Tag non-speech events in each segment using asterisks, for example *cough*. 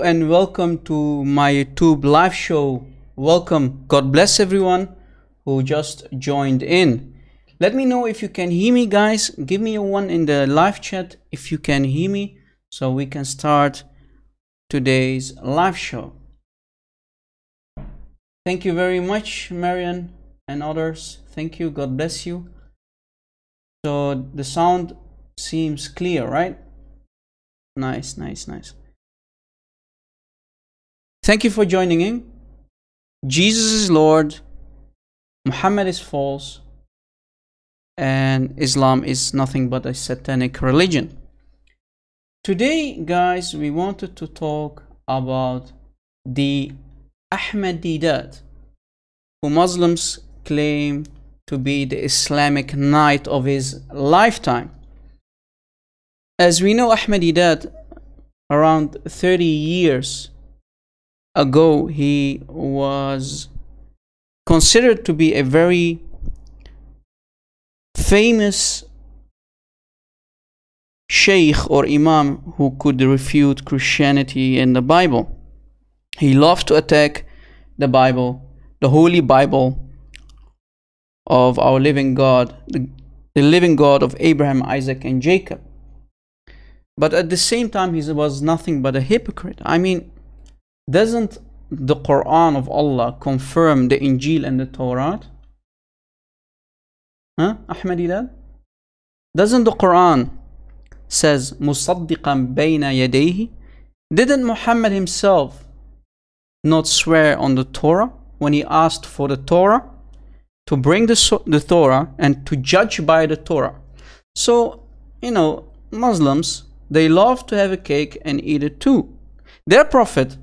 And welcome to my YouTube live show. Welcome. God bless everyone who just joined in. Let me know if you can hear me, guys. Give me a one in the live chat if you can hear me so we can start today's live show. Thank you very much, Marian and others. Thank you. God bless you. So the sound seems clear, right? Nice, nice, nice. Thank you for joining in. Jesus is Lord, Muhammad is false, and Islam is nothing but a satanic religion. Today, guys, we wanted to talk about the Ahmed Deedat, who Muslims claim to be the Islamic knight of his lifetime. As we know, Ahmed Deedat, around 30 years ago, he was considered to be a very famous sheikh or imam who could refute Christianity and the Bible. He loved to attack the Bible, the Holy Bible of our living God, the, the living God of Abraham, Isaac, and Jacob. But at the same time, he was nothing but a hypocrite. I mean, doesn't the Quran of Allah confirm the Injil and the Torah? Huh, Ahmadiyyat? Doesn't the Quran says مصدقا بين يديه? Didn't Muhammad himself not swear on the Torah when he asked for the Torah to bring the, the Torah and to judge by the Torah? So, you know, Muslims, they love to have a cake and eat it too. Their prophet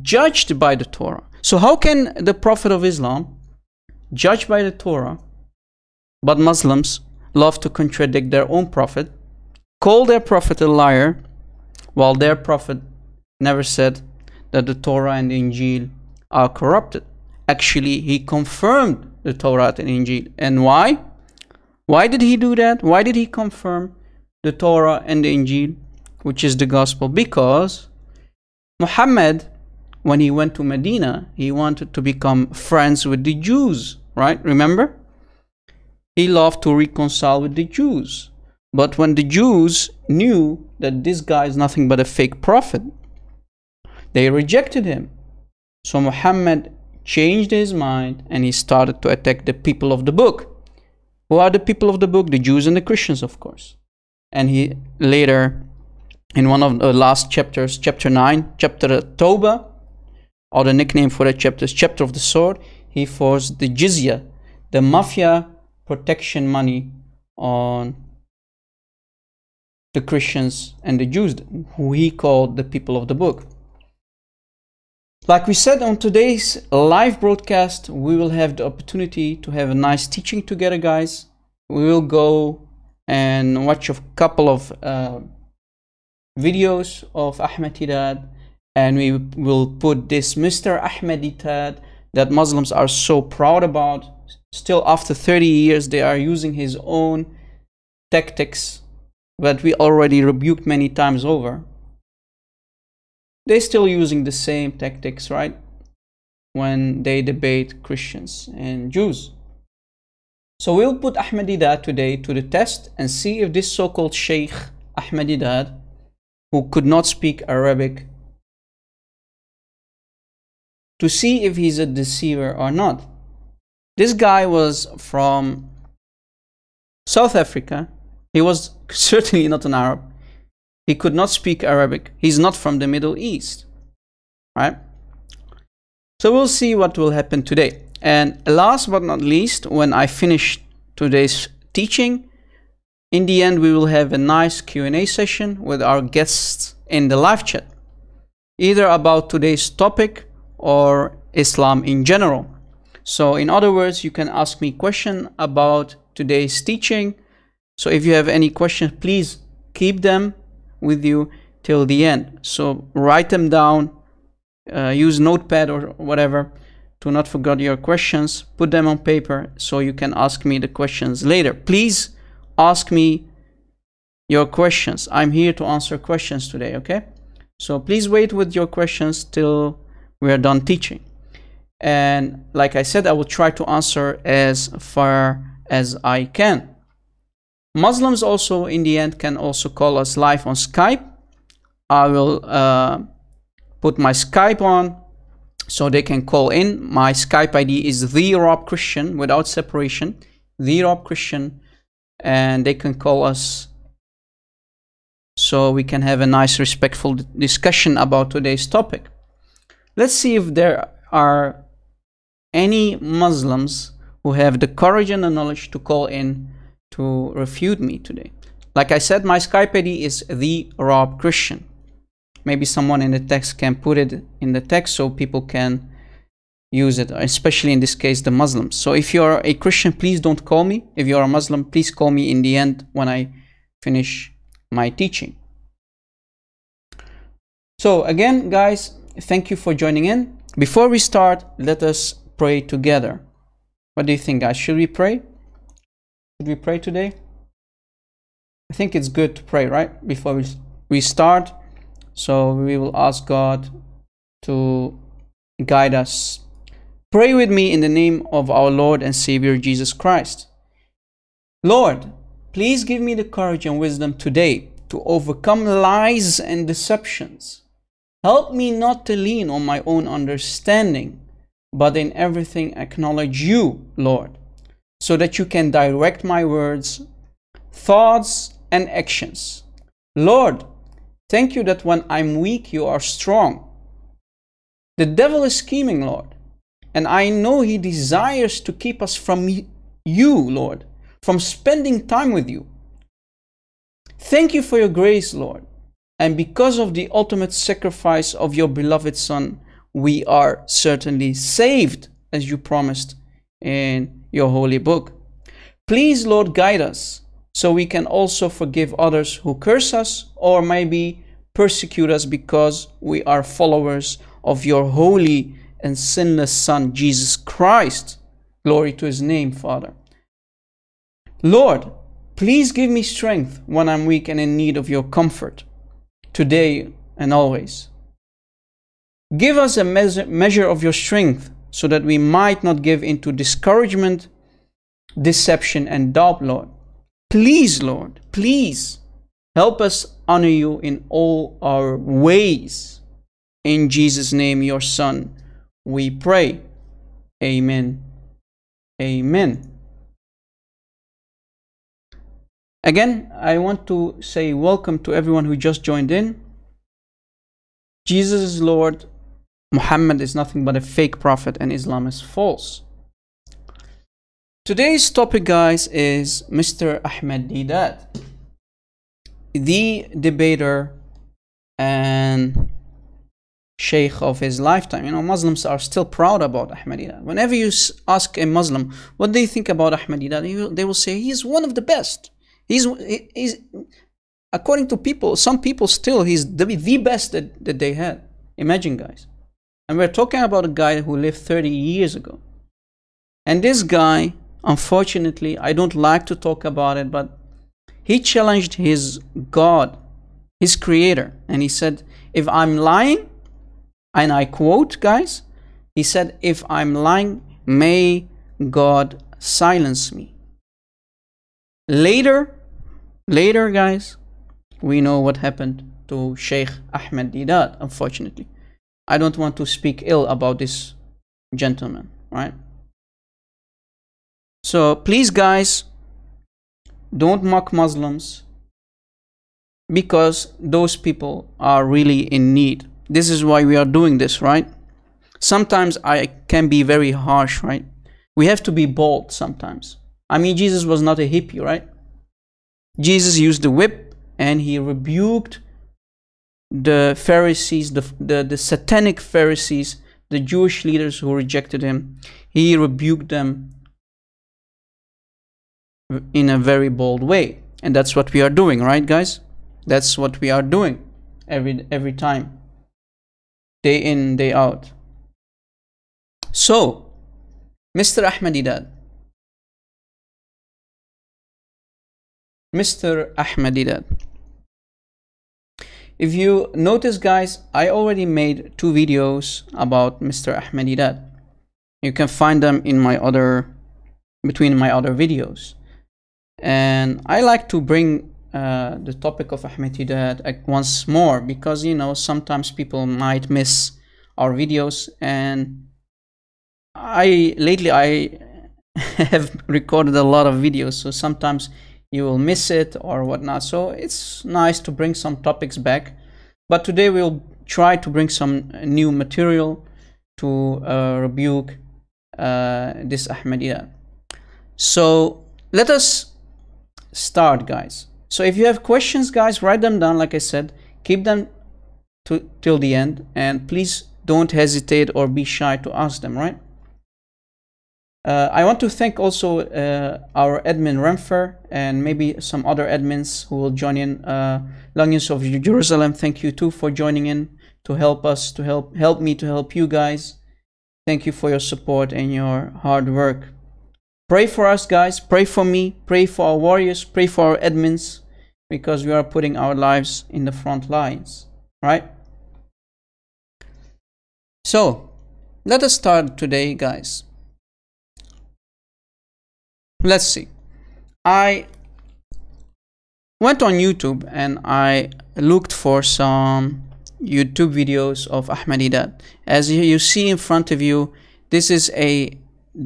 judged by the Torah. So how can the Prophet of Islam judge by the Torah, but Muslims love to contradict their own Prophet, call their Prophet a liar, while their Prophet never said that the Torah and the Injil are corrupted. Actually, he confirmed the Torah and Injil. And why? Why did he do that? Why did he confirm the Torah and the Injil, which is the gospel? Because Muhammad when he went to Medina, he wanted to become friends with the Jews, right? Remember? He loved to reconcile with the Jews. But when the Jews knew that this guy is nothing but a fake prophet, they rejected him. So Muhammad changed his mind and he started to attack the people of the book. Who are the people of the book? The Jews and the Christians, of course. And he later, in one of the last chapters, chapter 9, chapter Tawbah, or the nickname for the chapter is chapter of the sword. He forced the jizya the mafia protection money on the christians and the jews who he called the people of the book. Like we said on today's live broadcast we will have the opportunity to have a nice teaching together guys. We will go and watch a couple of uh, videos of Ahmed Ahmadiyyat and we will put this Mr. Ahmed Deedat that Muslims are so proud about. Still, after 30 years, they are using his own tactics that we already rebuked many times over. They're still using the same tactics, right? When they debate Christians and Jews. So we'll put Ahmed Deedat today to the test and see if this so-called Sheikh Ahmed Deedat, who could not speak Arabic, to see if he's a deceiver or not. This guy was from South Africa. He was *laughs* certainly not an Arab. He could not speak Arabic. He's not from the Middle East. Right? So we'll see what will happen today. And last but not least, when I finish today's teaching, in the end we will have a nice Q&A session with our guests in the live chat. Either about today's topic or Islam in general. So in other words, you can ask me question about today's teaching. So if you have any questions, please keep them with you till the end. So write them down, uh, use notepad or whatever to not forget your questions, put them on paper so you can ask me the questions later. Please ask me your questions. I'm here to answer questions today, okay? So please wait with your questions till we are done teaching. And like I said, I will try to answer as far as I can. Muslims also, in the end, can also call us live on Skype. I will uh, put my Skype on so they can call in. My Skype ID is the Rob Christian without separation, the Rob Christian, and they can call us so we can have a nice, respectful discussion about today's topic. Let's see if there are any Muslims who have the courage and the knowledge to call in to refute me today. Like I said, my Skype ID is the Rob Christian. Maybe someone in the text can put it in the text so people can use it, especially in this case, the Muslims. So if you're a Christian, please don't call me. If you're a Muslim, please call me in the end when I finish my teaching. So again, guys, thank you for joining in. Before we start, let us pray together. What do you think, guys? Should we pray? Should we pray today? I think it's good to pray, right? Before we, we start. So we will ask God to guide us. Pray with me in the name of our Lord and Savior Jesus Christ. Lord, please give me the courage and wisdom today to overcome lies and deceptions. Help me not to lean on my own understanding, but in everything acknowledge you, Lord so that you can direct my words, thoughts, and actions. Lord, thank you that when I'm weak, you are strong. The devil is scheming, Lord, and I know he desires to keep us from you, Lord, from spending time with you. Thank you for your grace, Lord. And because of the ultimate sacrifice of your beloved Son, we are certainly saved, as you promised in your holy book. Please, Lord, guide us so we can also forgive others who curse us or maybe persecute us because we are followers of your holy and sinless Son, Jesus Christ. Glory to his name, Father. Lord, please give me strength when I'm weak and in need of your comfort, today and always. Give us a measure of your strength so that we might not give into discouragement, deception, and doubt, Lord. Please, Lord, please help us honor you in all our ways. In Jesus' name, your Son, we pray. Amen. Amen. Again, I want to say welcome to everyone who just joined in. Jesus is Lord Muhammad is nothing but a fake prophet and Islam is false. Today's topic, guys, is Mr. Ahmed Deedat, the debater and sheikh of his lifetime. You know, Muslims are still proud about Ahmed Deedat. Whenever you ask a Muslim what they think about Ahmed Deedat, they will say he's one of the best. He's, he's according to people, some people still, he's the, the best that, that they had. Imagine, guys. And we're talking about a guy who lived 30 years ago. And this guy, unfortunately, I don't like to talk about it, but he challenged his God, his creator, and he said, If I'm lying, and I quote, guys, he said, If I'm lying, may God silence me. Later, later, guys, we know what happened to Sheikh Ahmed Deedat, unfortunately. I don't want to speak ill about this gentleman, right? So please, guys, don't mock Muslims because those people are really in need. This is why we are doing this, right? Sometimes I can be very harsh, right? We have to be bold sometimes. I mean, Jesus was not a hippie, right? Jesus used the whip and he rebuked the Pharisees, the, the, the satanic Pharisees, the Jewish leaders who rejected him, he rebuked them in a very bold way. And that's what we are doing, right, guys? That's what we are doing every, every time, day in, day out. So, Mr. Ahmed Deedat, Mr. Ahmed Deedat, If you notice guys, I already made two videos about Mr. Ahmed Deedat. You can find them in my other, between my other videos. And I like to bring uh, the topic of Ahmed Deedat once more because, you know, sometimes people might miss our videos and I, lately I *laughs* have recorded a lot of videos so sometimes you will miss it or whatnot. So it's nice to bring some topics back. But today we'll try to bring some new material to uh, rebuke uh, this Ahmed Deedat. So let us start, guys. So if you have questions, guys, write them down. Like I said, keep them to, till the end, and please don't hesitate or be shy to ask them. Right? Uh, I want to thank also uh, our admin Remfer and maybe some other admins who will join in. Uh, Lungians of Jerusalem, thank you too for joining in to help us, to help help me, to help you guys. Thank you for your support and your hard work. Pray for us, guys. Pray for me. Pray for our warriors. Pray for our admins because we are putting our lives in the front lines, right? So, let us start today, guys let's see. I went on YouTube and I looked for some YouTube videos of Ahmed Deedat. As you see in front of you this is a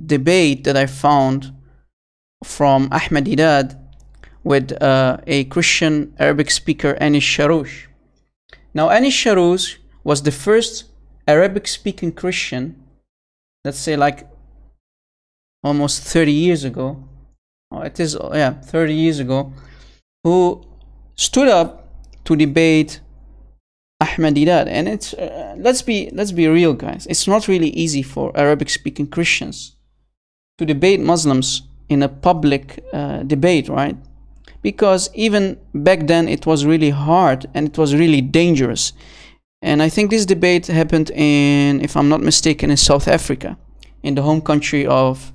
debate that I found from Ahmed Deedat with uh, a Christian Arabic speaker Anis Shorrosh. Now Anis Shorrosh was the first Arabic speaking Christian let's say like almost 30 years ago it is yeah 30 years ago who stood up to debate Ahmed Deedat. And it's uh, let's be let's be real guys. It's not really easy for Arabic speaking Christians to debate Muslims in a public uh, debate right? Because even back then it was really hard and it was really dangerous. And I think this debate happened in if I'm not mistaken in South Africa in the home country of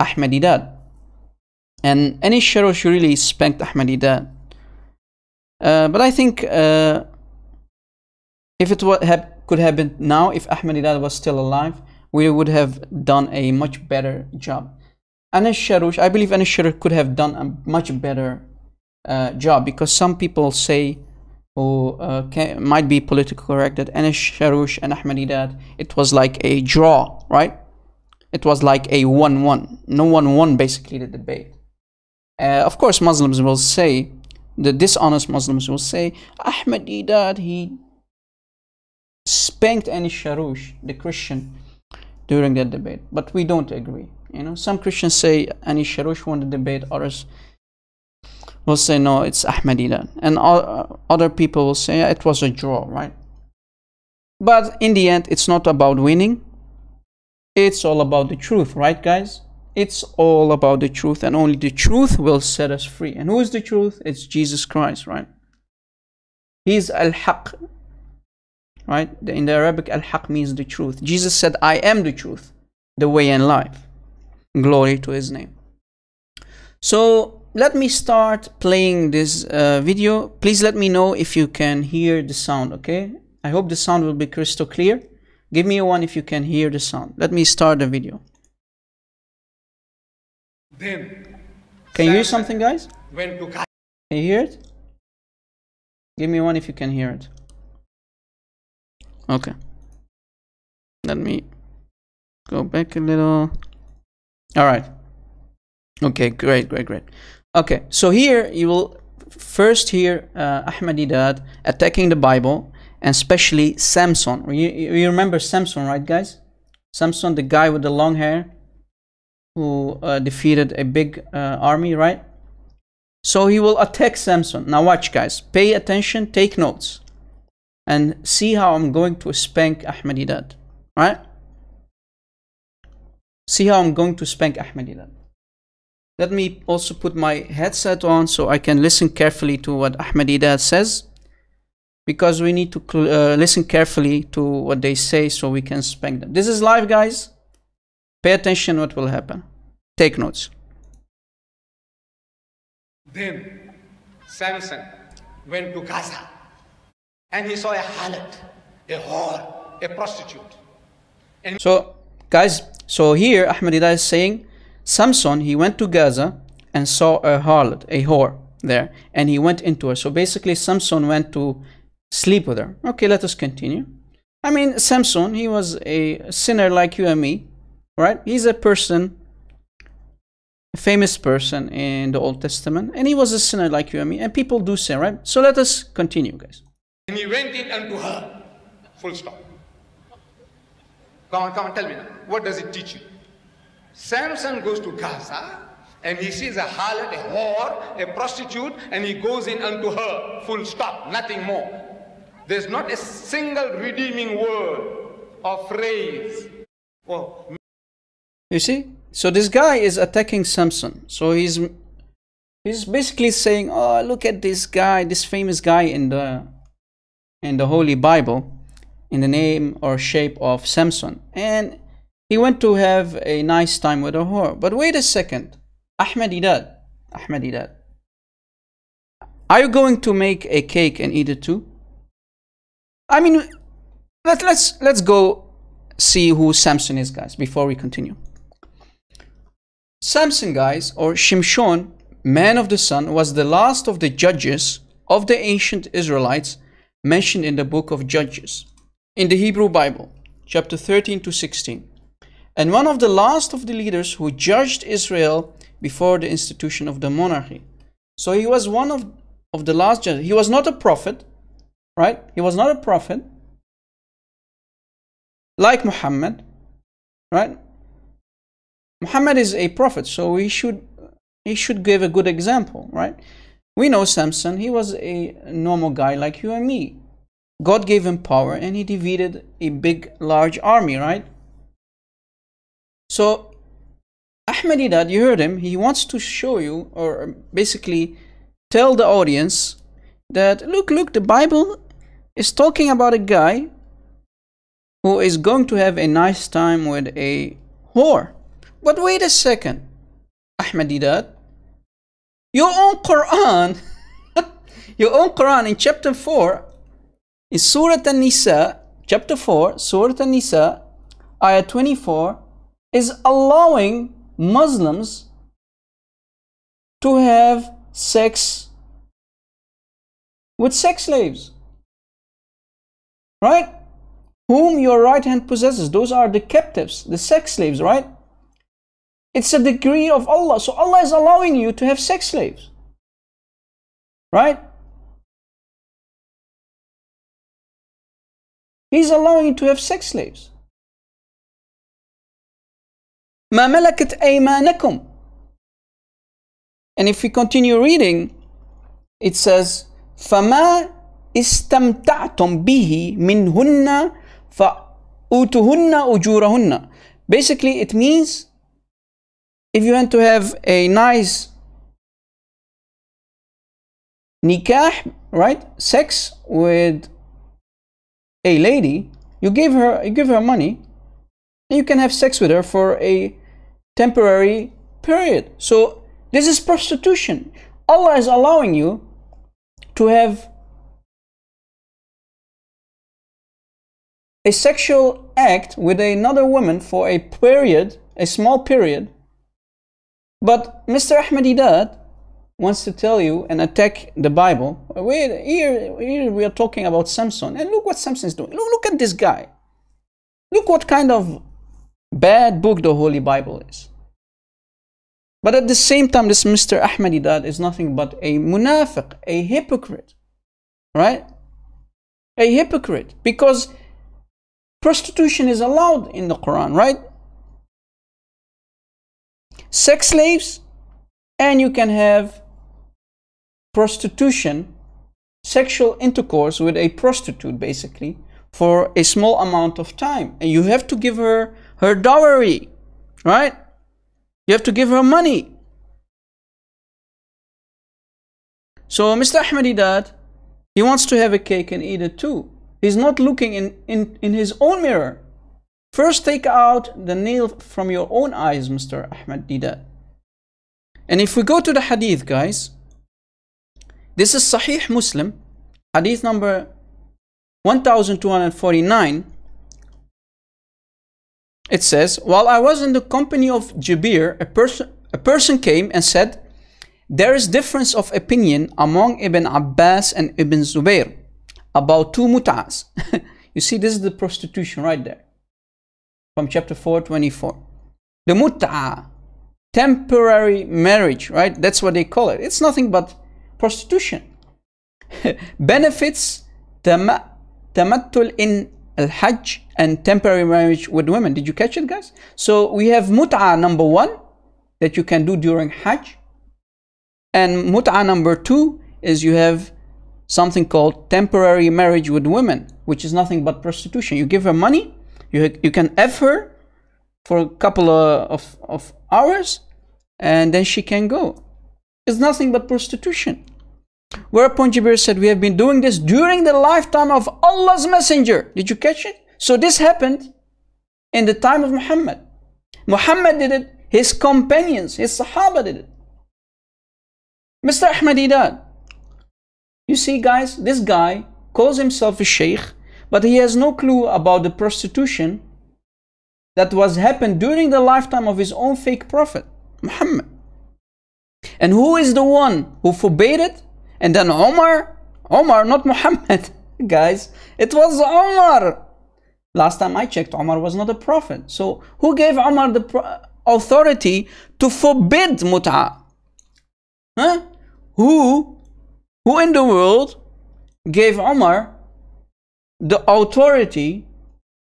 Ahmed Deedat and Anis Shorrosh really spanked Ahmed Deedat. Uh, but I think uh, if it could have, could happen now, if Ahmed Deedat was still alive, we would have done a much better job. Anis Shorrosh, I believe Anis Shorrosh could have done a much better uh, job because some people say, who uh, might be politically correct, that Anis Shorrosh and Ahmed Deedat, it was like a draw, right? It was like a 1-1. No one won basically the debate. Uh, of course, Muslims will say, the dishonest Muslims will say, Ahmed Deedat, he spanked Anis Shorrosh, the Christian, during that debate. But we don't agree. You know, some Christians say Anis Shorrosh won the debate, others will say no, it's Ahmed Deedat, and other people will say it was a draw, right? But in the end, it's not about winning. It's all about the truth, right, guys? It's all about the truth, and only the truth will set us free. And who is the truth? It's Jesus Christ, right? He's Al Haq, right? In the Arabic, Al Haq means the truth. Jesus said, I am the truth, the way and life. Glory to his name. So let me start playing this uh, video. Please let me know if you can hear the sound, okay? I hope the sound will be crystal clear. Give me one if you can hear the sound. Let me start the video. Then Can you hear something, guys? went to Can you hear it? Give me one if you can hear it. Okay. Let me go back a little. All right. Okay, great, great, great. Okay, so here you will first hear uh, Ahmed Deedat attacking the Bible and especially Samson. You, you remember Samson, right, guys? Samson, the guy with the long hair who uh, defeated a big uh, army, right? So he will attack Samson. Now watch guys, pay attention, take notes, and see how I'm going to spank Ahmed Deedat, right? See how I'm going to spank Ahmed Deedat. Let me also put my headset on so I can listen carefully to what Ahmed Deedat says because we need to uh, listen carefully to what they say so we can spank them. This is live guys. Pay attention what will happen. Take notes. Then Samson went to Gaza and he saw a harlot, a whore, a prostitute. So, guys, so here Ahmed Deedat is saying Samson, he went to Gaza and saw a harlot, a whore there, and he went into her. So basically, Samson went to sleep with her. Okay, let us continue. I mean, Samson, he was a sinner like you and me, right? He's a person, a famous person in the Old Testament, and he was a sinner like you and me, and people do sin, right? So let us continue, guys. And he went in unto her. Full stop. Come on, come on, tell me now. What does it teach you? Samson goes to Gaza and he sees a harlot, a whore, a prostitute, and he goes in unto her. Full stop, nothing more. There's not a single redeeming word or phrase. You see? So this guy is attacking Samson. So he's he's basically saying, "Oh, look at this guy, this famous guy in the in the Holy Bible, in the name or shape of Samson." And he went to have a nice time with a whore. But wait a second. Ahmed Deedat, Ahmed Deedat. Are you going to make a cake and eat it too? I mean, let, let's let's go see who Samson is, guys, before we continue. Samson, guys, or Shimshon, man of the sun, was the last of the judges of the ancient Israelites mentioned in the book of Judges in the Hebrew Bible, chapter 13 to 16, and one of the last of the leaders who judged Israel before the institution of the monarchy. So he was one of, of the last judges. He was not a prophet, right? He was not a prophet like Muhammad, right? Muhammad is a prophet, so he should he should give a good example, right? We know Samson, he was a normal guy like you and me. God gave him power and he defeated a big, large army, right? So, Ahmed Deedat, you heard him, he wants to show you, or basically tell the audience that look, look, the Bible is talking about a guy who is going to have a nice time with a whore. But wait a second, Ahmed Deedat, your own Quran, *laughs* your own Quran in chapter 4, in Surah An-Nisa, chapter 4, Surah An-Nisa, ayah 24, is allowing Muslims to have sex with sex slaves Right? Whom your right hand possesses. Those are the captives, the sex slaves, right? It's a decree of Allah. So Allah is allowing you to have sex slaves. Right? He's allowing you to have sex slaves. ما ملكت أيمانكم. And if we continue reading, it says, فما استمتعتم به منهن فأوتهن أجورهن. Basically, it means if you want to have a nice nikah, right, sex with a lady, you give her you give her money, and you can have sex with her for a temporary period. So this is prostitution. Allah is allowing you to have a sexual act with another woman for a period, a small period. But Mr. Ahmed Deedat wants to tell you and attack the Bible. Wait, here, here we are talking about Samson, and look what Samson is doing. Look, look at this guy. Look what kind of bad book the Holy Bible is. But at the same time, this Mr. Ahmed Deedat is nothing but a munafiq, a hypocrite, right? A hypocrite, because prostitution is allowed in the Quran, right? Sex slaves, and you can have prostitution, sexual intercourse with a prostitute, basically, for a small amount of time. And you have to give her her dowry, right? You have to give her money. So Mr. Ahmed Deedat, he wants to have a cake and eat it too. He's not looking in, in, in his own mirror. First take out the nail from your own eyes, Mr. Ahmed Deedat. And if we go to the hadith, guys, this is Sahih Muslim, hadith number 1249, it says, While I was in the company of Jabir, a person, a person came and said, There is difference of opinion among Ibn Abbas and Ibn Zubair about two mut'as. *laughs* you see, this is the prostitution right there. From chapter 424. The mut'a, temporary marriage, right? That's what they call it. It's nothing but prostitution. *laughs* Benefits tamattul in al-hajj and temporary marriage with women. Did you catch it, guys? So we have mut'a number one that you can do during hajj. And mut'a number two is you have something called temporary marriage with women, which is nothing but prostitution. You give her money, you, you can F her for a couple of, of hours, and then she can go. It's nothing but prostitution. Whereupon Jibril said, We have been doing this during the lifetime of Allah's Messenger. Did you catch it? So this happened in the time of Muhammad. Muhammad did it, his companions, his Sahaba did it. Mr. Ahmed Deedat, you see, guys, this guy calls himself a sheikh, but he has no clue about the prostitution that was happened during the lifetime of his own fake prophet, Muhammad. And who is the one who forbade it? And then Omar, Omar, not Muhammad, *laughs* guys, it was Omar. Last time I checked, Omar was not a prophet. So who gave Omar the authority to forbid mut'ah? Huh? Who who in the world gave Omar the authority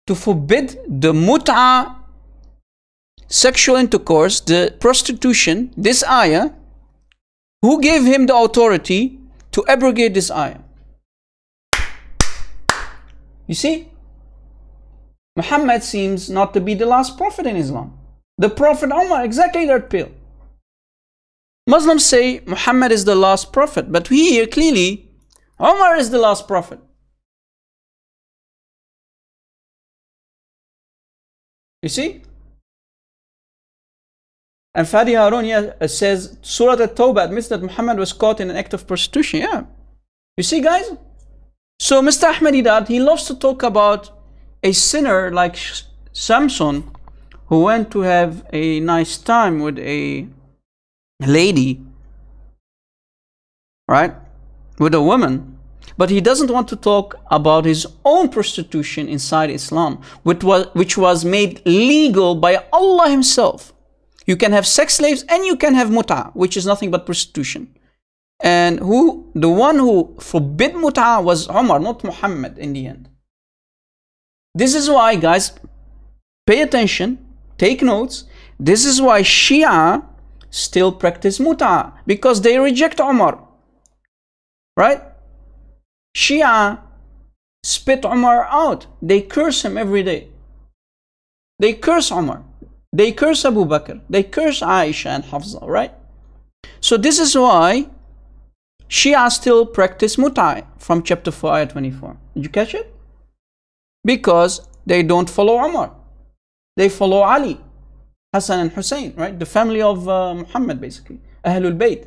to forbid the mut'a sexual intercourse, the prostitution, this ayah? Who gave him the authority to abrogate this ayah? You see? Muhammad seems not to be the last prophet in Islam. The Prophet Omar, exactly that pill. Muslims say Muhammad is the last prophet, but we hear clearly Omar is the last prophet. You see? And Fadi Harun yeah, says Surah At-Tawbah admits that Muhammad was caught in an act of prostitution. Yeah. You see, guys? So Mr. Ahmed Deedat, he loves to talk about a sinner like Samson who went to have a nice time with a lady, right, with a woman, but he doesn't want to talk about his own prostitution inside Islam, which was, which was made legal by Allah Himself. You can have sex slaves and you can have muta, which is nothing but prostitution. And who the one who forbid muta was Umar, not Muhammad in the end. This is why, guys, pay attention, take notes. This is why Shia still practice muta because they reject Umar. Right? Shia spit Umar out. They curse him every day. They curse Umar. They curse Abu Bakr. They curse Aisha and Hafsa, right? So this is why Shia still practice muta from chapter 4, ayah 24. Did you catch it? Because they don't follow Umar. They follow Ali. Hassan and Hussein, right? The family of uh, Muhammad, basically. Ahlul Bayt.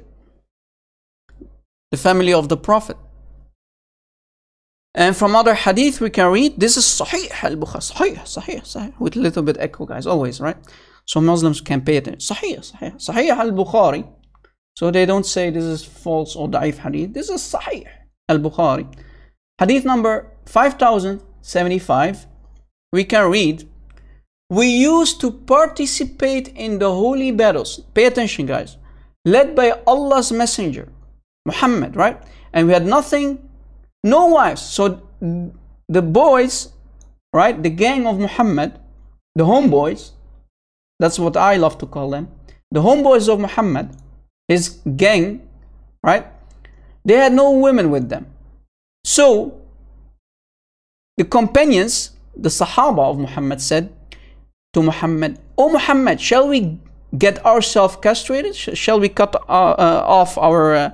The family of the Prophet. And from other hadith we can read, this is Sahih al-Bukhari, Sahih, Sahih, Sahih, with a little bit echo guys, always, right? So Muslims can pay attention. Sahih, Sahih, Sahih al-Bukhari. So they don't say this is false or da'if hadith. This is Sahih al-Bukhari. Hadith number 5075, we can read, we used to participate in the holy battles. Pay attention, guys. Led by Allah's messenger, Muhammad, right? And we had nothing, no wives. So the boys, right? The gang of Muhammad, the homeboys, that's what I love to call them. The homeboys of Muhammad, his gang, right? They had no women with them. So the companions, the Sahaba of Muhammad said, to Muhammad, Oh Muhammad, shall we get ourselves castrated? Shall we cut uh, uh, off our uh,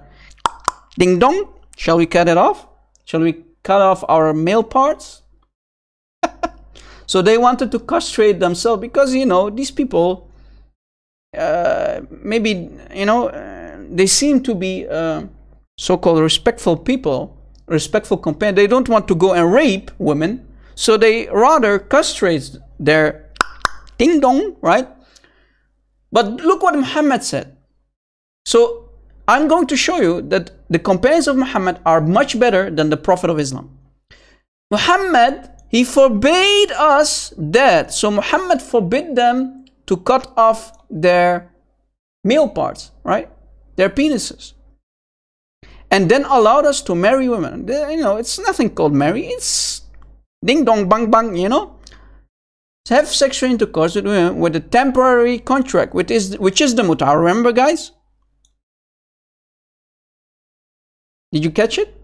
ding dong? Shall we cut it off? Shall we cut off our male parts? *laughs* so they wanted to castrate themselves because, you know, these people, uh, maybe, you know, uh, they seem to be uh, so called respectful people. respectful companion. They don't want to go and rape women, so they rather castrate their ding dong, right? But look what Muhammad said. So I'm going to show you that the companions of Muhammad are much better than the Prophet of Islam. Muhammad, he forbade us that. So Muhammad forbid them to cut off their male parts, right? Their penises. And then allowed us to marry women. You know, it's nothing called marry. It's ding dong bang bang, you know. Have sexual intercourse with women with a temporary contract, which is which is the mutar. Remember, guys? Did you catch it?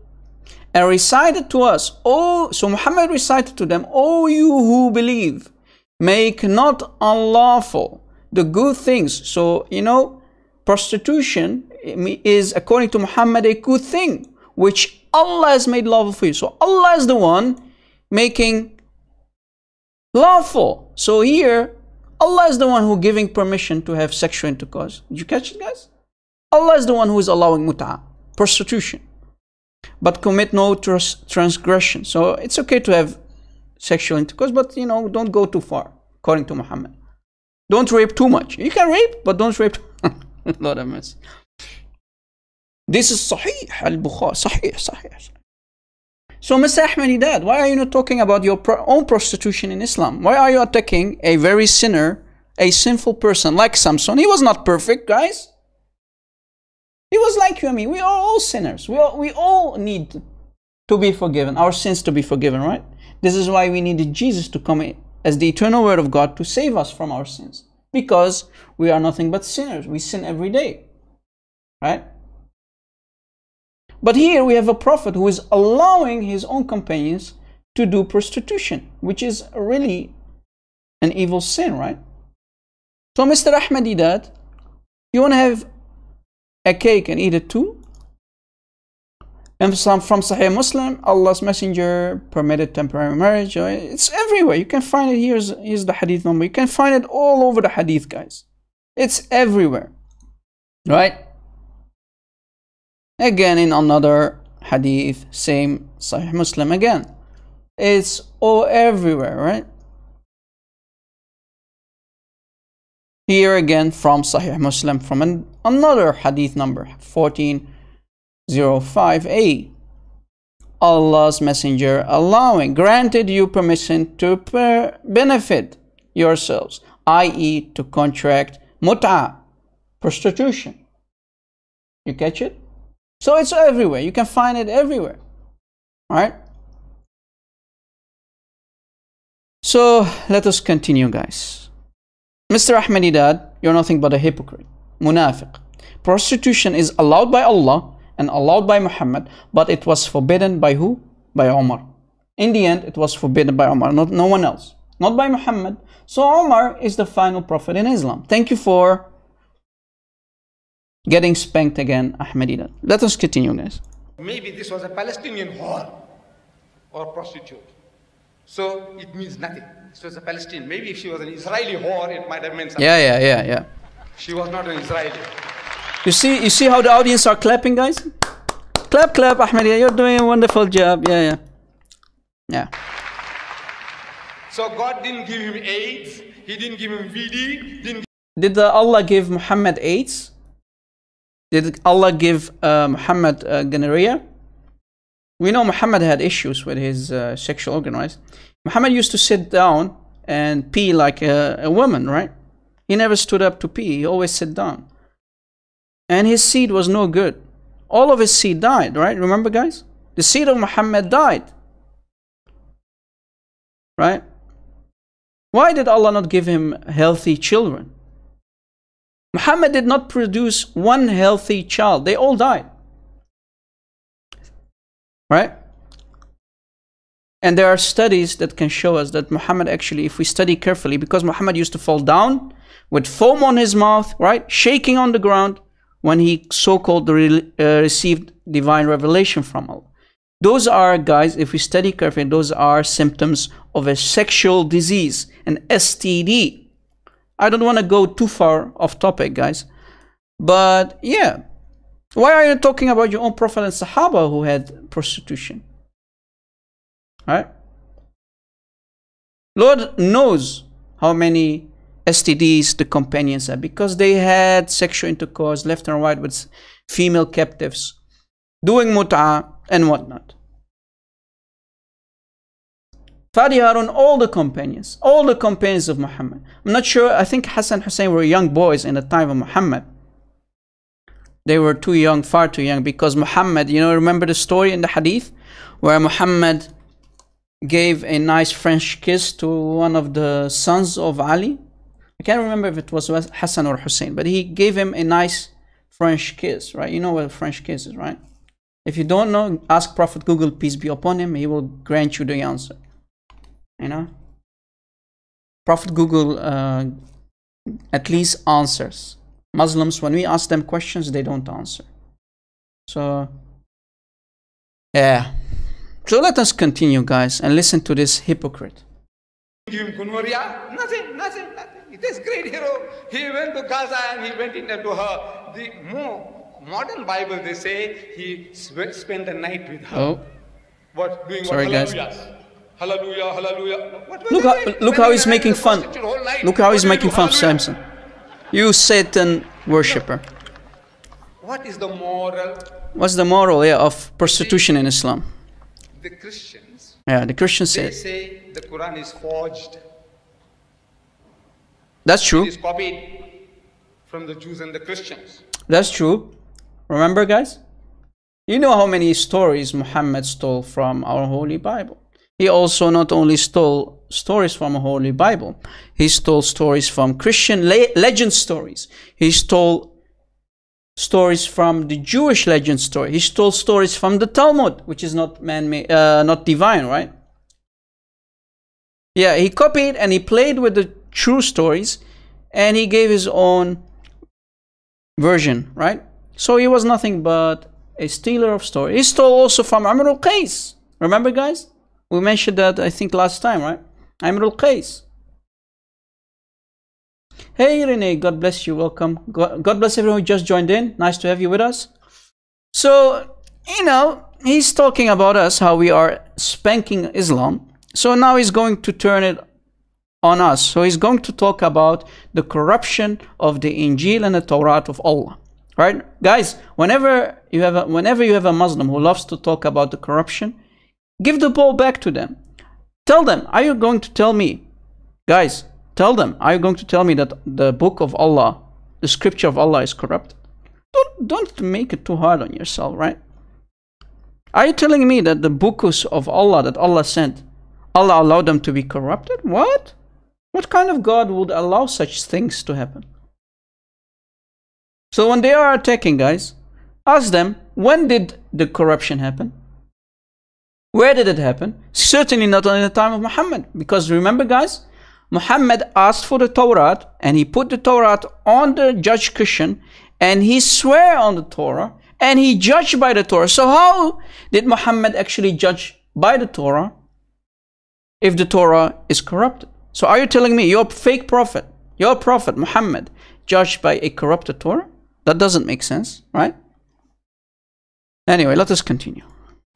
And recited to us, oh, so Muhammad recited to them, oh, you who believe, make not unlawful the good things. So, you know, prostitution is, according to Muhammad, a good thing, which Allah has made lawful for you. So Allah is the one making lawful. So here, Allah is the one who giving permission to have sexual intercourse. Did you catch it, guys? Allah is the one who is allowing mut'a, prostitution. But commit no trans transgression. So it's okay to have sexual intercourse, but you know, don't go too far, according to Muhammad. Don't rape too much. You can rape, but don't rape. *laughs* Lord have mercy. This is Sahih al-Bukhari. Sahih, Sahih. So, Mr. Ahmed Deedat, why are you not talking about your pro own prostitution in Islam? Why are you attacking a very sinner, a sinful person like Samson? He was not perfect, guys. He was like you and me. We are all sinners. We all, we all need to be forgiven, our sins to be forgiven, right? This is why we needed Jesus to come in as the eternal word of God to save us from our sins. Because we are nothing but sinners. We sin every day, right? But here we have a prophet who is allowing his own companions to do prostitution, which is really an evil sin, right? So, Mr. Ahmed Deedat, you want to have a cake and eat it too? And from, from Sahih Muslim, Allah's Messenger permitted temporary marriage. It's everywhere. You can find it. Here's, here's the hadith number. You can find it all over the hadith, guys. It's everywhere. Right? Again, in another hadith, same Sahih Muslim again. It's all everywhere, right? Here again from Sahih Muslim, from an, another hadith number 1405a. Allah's Messenger allowing, granted you permission to per benefit yourselves, i.e., to contract mut'a, prostitution. You catch it? So it's everywhere. You can find it everywhere. Right? So let us continue, guys. Mr. Ahmed Deedat, you're nothing but a hypocrite. Munafiq. Prostitution is allowed by Allah and allowed by Muhammad, but it was forbidden by who? By Omar. In the end, it was forbidden by Omar, not no one else. Not by Muhammad. So Omar is the final prophet in Islam. Thank you for getting spanked again, Ahmed Deedat. Let us continue, guys. Maybe this was a Palestinian whore or prostitute. So it means nothing. This was a Palestinian. Maybe if she was an Israeli whore, it might have meant something. Yeah, yeah, yeah, yeah. She was not an Israeli. You see, you see how the audience are clapping, guys? Clap, clap, Ahmed Deedat. You're doing a wonderful job. Yeah, yeah. Yeah. So God didn't give him AIDS. He didn't give him VD. Didn't Did Allah give Muhammad AIDS? Did Allah give uh, Muhammad uh, gonorrhea? We know Muhammad had issues with his uh, sexual organ, right? Muhammad used to sit down and pee like a, a woman, right? He never stood up to pee, he always sat down. And his seed was no good. All of his seed died, right? Remember, guys? The seed of Muhammad died. Right? Why did Allah not give him healthy children? Muhammad did not produce one healthy child. They all died. Right? And there are studies that can show us that Muhammad actually, if we study carefully, because Muhammad used to fall down with foam on his mouth, right? Shaking on the ground when he so-called re uh, received divine revelation from Allah. Those are, guys, if we study carefully, those are symptoms of a sexual disease, an STD. I don't want to go too far off topic, guys. But yeah, Why are you talking about your own Prophet and Sahaba who had prostitution? Right? Lord knows how many STDs the companions had because they had sexual intercourse left and right with female captives, doing mut'ah and whatnot. Fadi Harun, all the companions, all the companions of Muhammad. I'm not sure, I think Hassan and Hussein were young boys in the time of Muhammad. They were too young, far too young, because Muhammad, you know, remember the story in the hadith where Muhammad gave a nice French kiss to one of the sons of Ali? I can't remember if it was Hassan or Hussein, but he gave him a nice French kiss, right? You know what a French kiss is, right? If you don't know, ask Prophet Google, peace be upon him, he will grant you the answer you know? Prophet google uh, at least answers. Muslims when we ask them questions they don't answer. So yeah. So let us continue guys and listen to this hypocrite. Give him gonorrhea nothing nothing nothing this great hero he went to gaza and he went into her. The more modern bible they say he spent the night with her. Oh. What doing sorry what guys Hallelujah, hallelujah. Look how, look how he's making fun. Look how he's making fun of Samson. You Satan worshipper. What is the moral? What's the moral yeah, of prostitution in Islam? The Christians. Yeah, the Christians they say. say the Quran is forged. That's true. It is copied from the Jews and the Christians. That's true. Remember, guys? You know how many stories Muhammad stole from our Holy Bible. He also not only stole stories from a Holy Bible, he stole stories from Christian le legend stories. He stole stories from the Jewish legend story. He stole stories from the Talmud, which is not man-made, uh, not divine, right? Yeah, he copied and he played with the true stories, and he gave his own version, right? So he was nothing but a stealer of stories. He stole also from Amr al-Qais. Remember, guys? We mentioned that, I think, last time, right? Amr al-Qais. Hey, Renee, God bless you. Welcome. God, God bless everyone who just joined in. Nice to have you with us. So, you know, he's talking about us, how we are spanking Islam. So now he's going to turn it on us. So he's going to talk about the corruption of the Injil and the Torah of Allah. Right? Guys, whenever you have a, whenever you have a Muslim who loves to talk about the corruption, Give the ball back to them. Tell them, are you going to tell me, guys, tell them, are you going to tell me that the book of Allah, the scripture of Allah is corrupt? Don't, don't make it too hard on yourself, right? Are you telling me that the books of Allah that Allah sent, Allah allowed them to be corrupted? What? What kind of God would allow such things to happen? So when they are attacking, guys, ask them, when did the corruption happen? Where did it happen? Certainly not in the time of Muhammad. Because remember, guys, Muhammad asked for the Torah and he put the Torah on the judge cushion and he swear on the Torah and he judged by the Torah. So how did Muhammad actually judge by the Torah if the Torah is corrupted? So are you telling me your fake prophet, your prophet Muhammad, judged by a corrupted Torah? That doesn't make sense, right? Anyway, let us continue.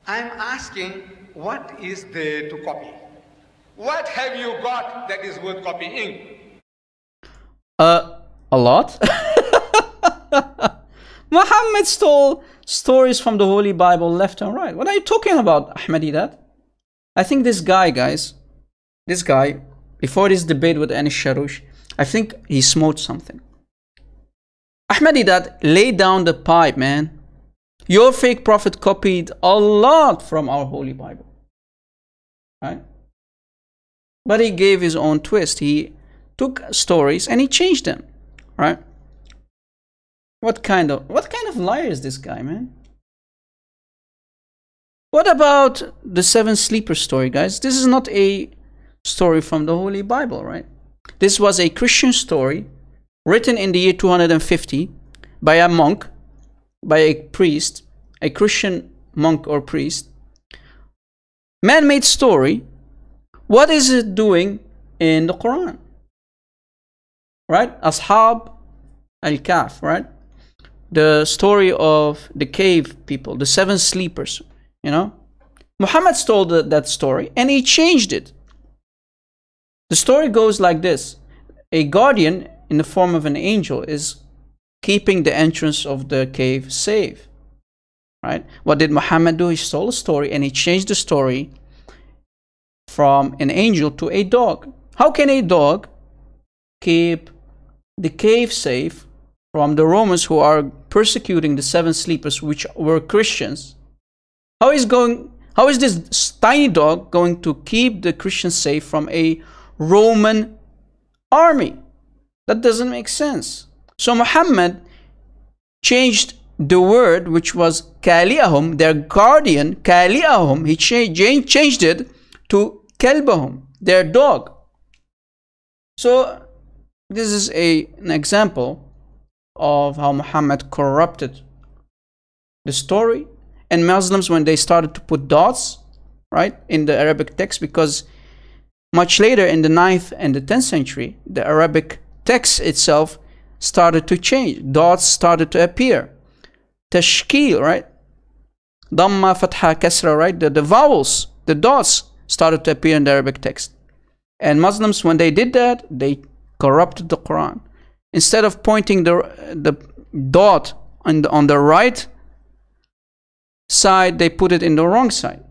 I'm asking, what is there to copy? What have you got that is worth copying? Uh, a lot. *laughs* Muhammad stole stories from the Holy Bible left and right. What are you talking about, Ahmed Deedat? I think this guy, guys, this guy, before this debate with Anis Shorrosh, I think he smoked something. Ahmed Deedat laid down the pipe, man. Your fake prophet copied a lot from our Holy Bible. Right? But he gave his own twist. He took stories and he changed them. Right? What kind of what kind of liar is this guy, man? What about the seven sleepers story, guys? This is not a story from the Holy Bible, right? This was a Christian story written in the year 250 by a monk by a priest, a Christian monk or priest, man-made story, what is it doing in the Quran? Right? Ashab al Kahf, right? the story of the cave people, the seven sleepers, you know? Muhammad told that story and he changed it. The story goes like this A guardian in the form of an angel is keeping the entrance of the cave safe. Right? What did Muhammad do? He stole a story and he changed the story from an angel to a dog. How can a dog keep the cave safe from the Romans who are persecuting the seven sleepers, which were Christians? How is going? How is this tiny dog going to keep the Christians safe from a Roman army? That doesn't make sense. So Muhammad changed the word which was kaliahum, their guardian, kaliahum, he changed, changed it to kalbahum, their dog. So this is a, an example of how Muhammad corrupted the story. And Muslims, when they started to put dots, right, in the Arabic text, because much later in the 9th and the 10th century, the Arabic text itself started to change. Dots started to appear. Tashkil, right? Dhamma, Fatha, Kasra, right? The, the vowels, the dots started to appear in the Arabic text. And Muslims, when they did that, they corrupted the Quran. Instead of pointing the, the dot on the, on the right side, they put it in the wrong side.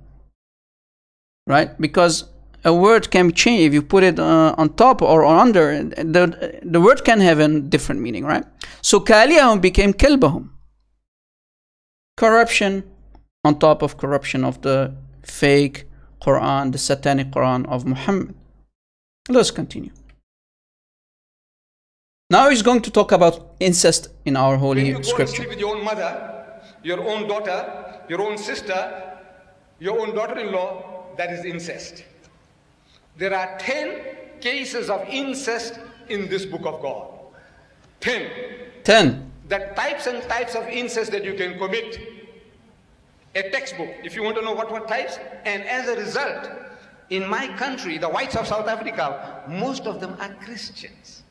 Right? Because a word can change if you put it uh, on top or under the the word can have a different meaning right? So kaliyahum became kalbahum. Corruption on top of corruption of the fake quran the satanic quran of muhammad. Let's continue. Now he's going to talk about incest in our holy when you scripture. with your own mother your own daughter your own sister your own daughter-in-law that is incest there are 10 cases of incest in this book of God. 10. 10 The types and types of incest that you can commit. A textbook, if you want to know what were types. And as a result, in my country, the whites of South Africa, most of them are Christians.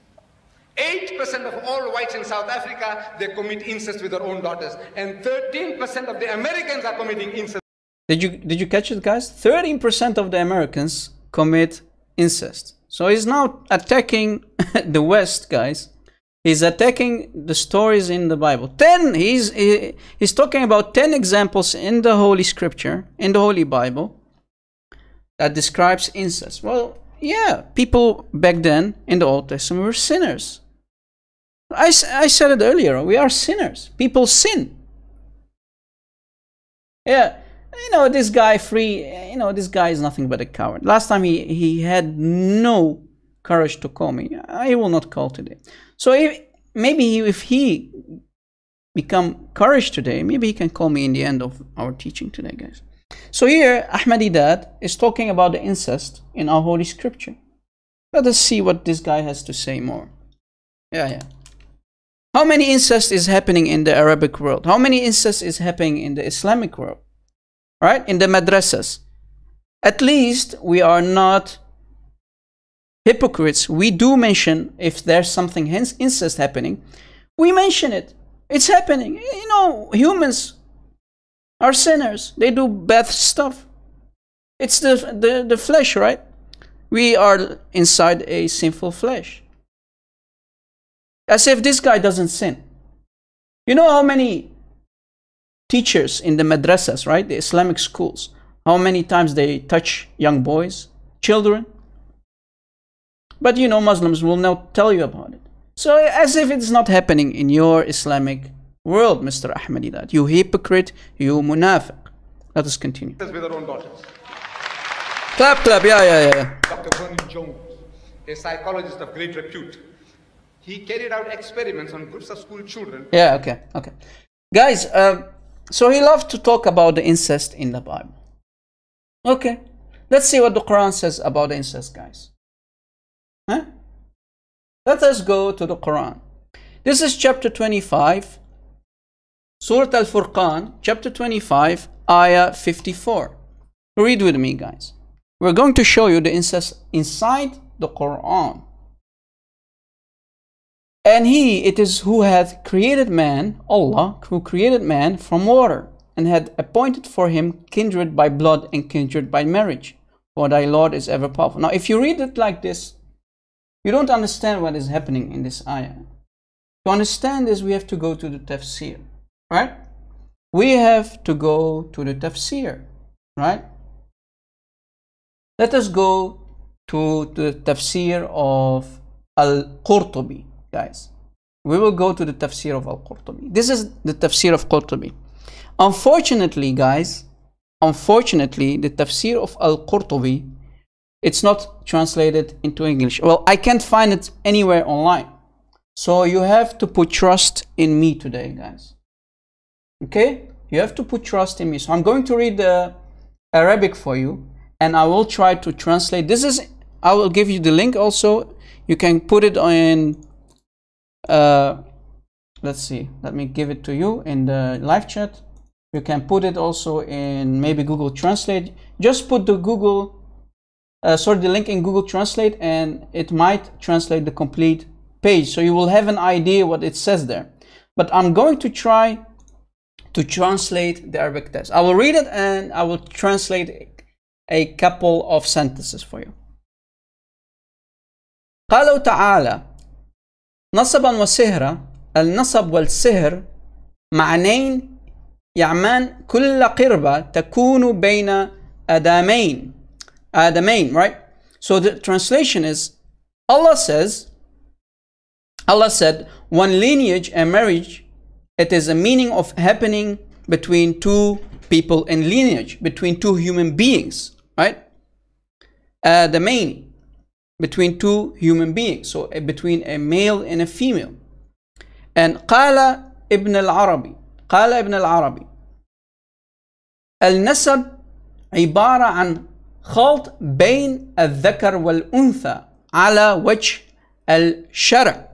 8% of all whites in South Africa, they commit incest with their own daughters. And 13% of the Americans are committing incest. Did you did you catch it guys? 13% of the Americans commit incest. So he's now attacking *laughs* the West, guys. He's attacking the stories in the Bible. Ten, he's he, he's talking about ten examples in the Holy Scripture, in the Holy Bible, that describes incest. Well, yeah, people back then in the Old Testament were sinners. I, I said it earlier. We are sinners. People sin. Yeah, you know this guy free you know this guy is nothing but a coward. Last time he he had no courage to call me. I will not call today. So if maybe if he become courage today maybe he can call me in the end of our teaching today guys. So here Ahmed Deedat is talking about the incest in our holy scripture. Let us see what this guy has to say more. Yeah yeah. How many incest is happening in the arabic world? How many incest is happening in the islamic world right? In the madrasas. At least we are not hypocrites. We do mention if there's something incest happening, we mention it. It's happening. You know, humans are sinners. They do bad stuff. It's the, the, the flesh, right? We are inside a sinful flesh. As if this guy doesn't sin. You know how many teachers in the madrasas, right? The Islamic schools. How many times they touch young boys, children? But you know, Muslims will not tell you about it. So, as if it's not happening in your Islamic world, Mr. Ahmed Deedat. You hypocrite, you munafiq. Let us continue. With their own daughters. Clap, clap, yeah, yeah, yeah. Dr. Vernon Jones, a psychologist of great repute, he carried out experiments on groups of school children. Yeah, okay, okay. Guys, uh, so he loved to talk about the incest in the Bible. Okay, let's see what the Quran says about the incest, guys. Huh? Let us go to the Quran. This is chapter 25, Surah Al Furqan, chapter 25, ayah 54. Read with me, guys. We're going to show you the incest inside the Quran. And he it is who hath created man, Allah, who created man from water, and had appointed for him kindred by blood and kindred by marriage. For thy Lord is ever powerful. Now, if you read it like this, you don't understand what is happening in this ayah. To understand this, we have to go to the tafsir, right? We have to go to the tafsir, right? Let us go to the tafsir of Al-Qurtubi, guys. We will go to the tafsir of Al-Qurtubi. This is the tafsir of Qurtubi. Unfortunately, guys, unfortunately, the tafsir of Al-Qurtubi, it's not translated into English. Well, I can't find it anywhere online. So you have to put trust in me today, guys. Okay? You have to put trust in me. So I'm going to read the Arabic for you and I will try to translate. This is, I will give you the link also. You can put it on, uh, let's see, let me give it to you in the live chat. You can put it also in maybe Google Translate. Just put the Google, uh, sorry, the link in Google Translate and it might translate the complete page. So you will have an idea what it says there. But I'm going to try to translate the Arabic text. I will read it and I will translate a couple of sentences for you. قالوا تعالى نصبا وسهرا النصب والسهر معنين يعمان كل قربة تكون بين آدمين آدمين right so the translation is Allah says Allah said one lineage and marriage it is a meaning of happening between two people in lineage between two human beings right uh, main between two human beings so uh, between a male and a female and قال ابن العربي قال ابن العربي النسب عبارة عن خلط بين الذكر والأنثى على وجه الشرع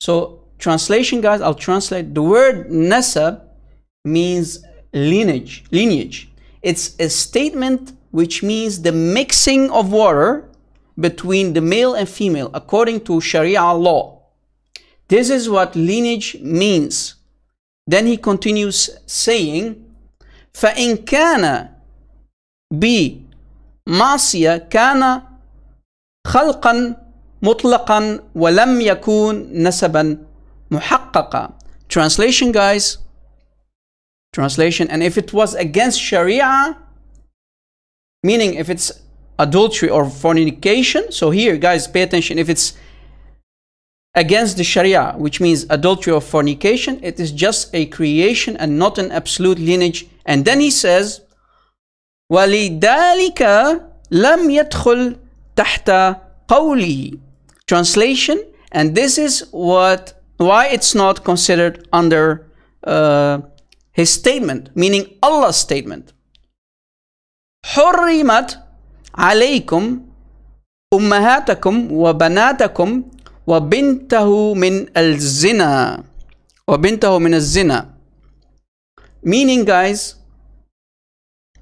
so translation guys I'll translate the word nasab means lineage lineage it's a statement which means the mixing of water between the male and female according to Sharia law this is what lineage means then he continues saying فإن كان بمعصية كان خلقا مطلقا ولم يكون نسبا محققا translation guys translation and if it was against sharia meaning if it's adultery or fornication so here guys pay attention if it's against the sharia which means adultery or fornication it is just a creation and not an absolute lineage and then he says ولذلك لم يدخل تحت قوله translation and this is what why it's not considered under uh, his statement meaning Allah's statement حرمت عليكم أمهاتكم وبناتكم وبنته من الزنا وبنته من الزنا meaning guys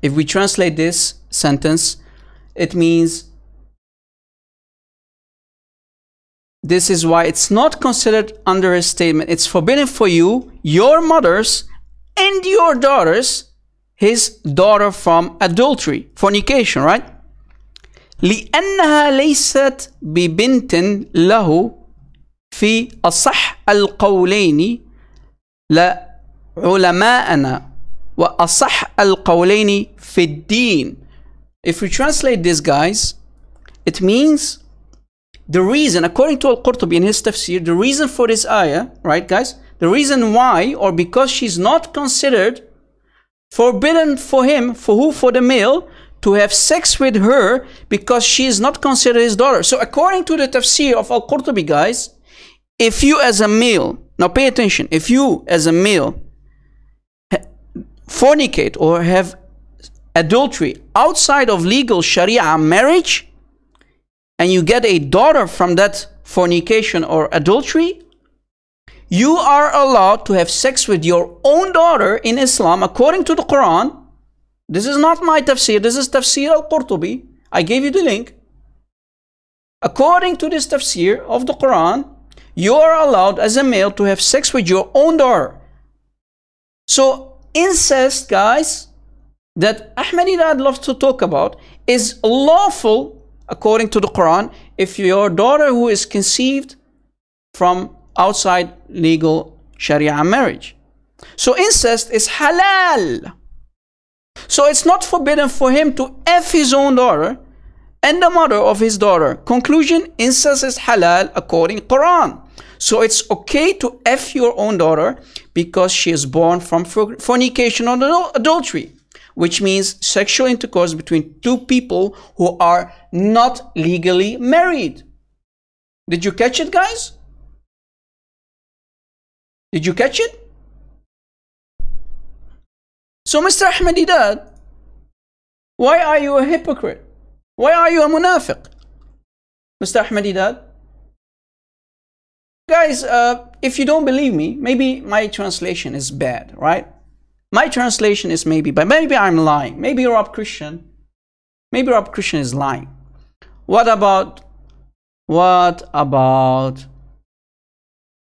if we translate this sentence it means this is why it's not considered under a statement it's forbidden for you your mothers and your daughters his daughter from adultery fornication right لأنها ليست ببنت له في أصح القولين لعلماءنا وأصح القولين في الدين If we translate this guys it means the reason according to Al-Qurtubi in his tafsir the reason for this ayah right guys the reason why or because she's not considered forbidden for him for who for the male to have sex with her because she is not considered his daughter. So according to the tafsir of Al-Qurtubi guys, if you as a male, now pay attention, if you as a male fornicate or have adultery outside of legal Sharia marriage, and you get a daughter from that fornication or adultery, you are allowed to have sex with your own daughter in Islam according to the Quran this is not my tafsir, this is tafsir al-Qurtubi. I gave you the link. According to this tafsir of the Quran, you are allowed as a male to have sex with your own daughter. So incest, guys, that Ahmed Deedat loves to talk about is lawful according to the Quran if your daughter who is conceived from outside legal Sharia marriage. So incest is halal. So it's not forbidden for him to F his own daughter and the mother of his daughter. Conclusion, incest is halal according Quran. So it's okay to F your own daughter because she is born from fornication or adultery, which means sexual intercourse between two people who are not legally married. Did you catch it, guys? Did you catch it? So, Mr. Ahmed Deedat, why are you a hypocrite? Why are you a munafiq? Mr. Ahmed Deedat? Guys, uh, if you don't believe me, maybe my translation is bad, right? My translation is maybe, but maybe I'm lying. Maybe Rob Christian, maybe Rob Christian is lying. What about, what about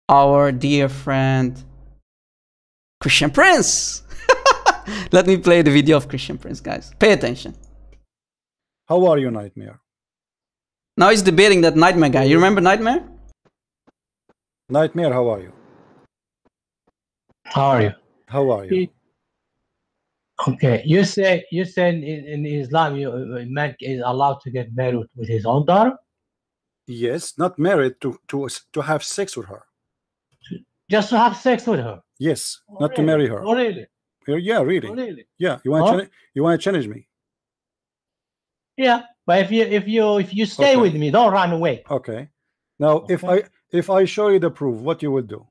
our dear friend Christian Prince? *laughs* Let me play the video of Christian Prince, guys. Pay attention. How are you, Nightmare? Now he's debating that Nightmare guy. You remember Nightmare? Nightmare, how are you? How are you? How are you? Okay, you say you said in, in Islam, you, a man is allowed to get married with his own daughter. Yes, not married to to to have sex with her. Just to have sex with her. Yes, Oh, not to marry her. Oh, really? Yeah, really. Oh, really? Yeah, you want to Huh? challenge, you want to challenge me? Yeah, but if you if you if you stay Okay. with me, don't run away. Okay. Now, if I if I show you the proof, what you will do?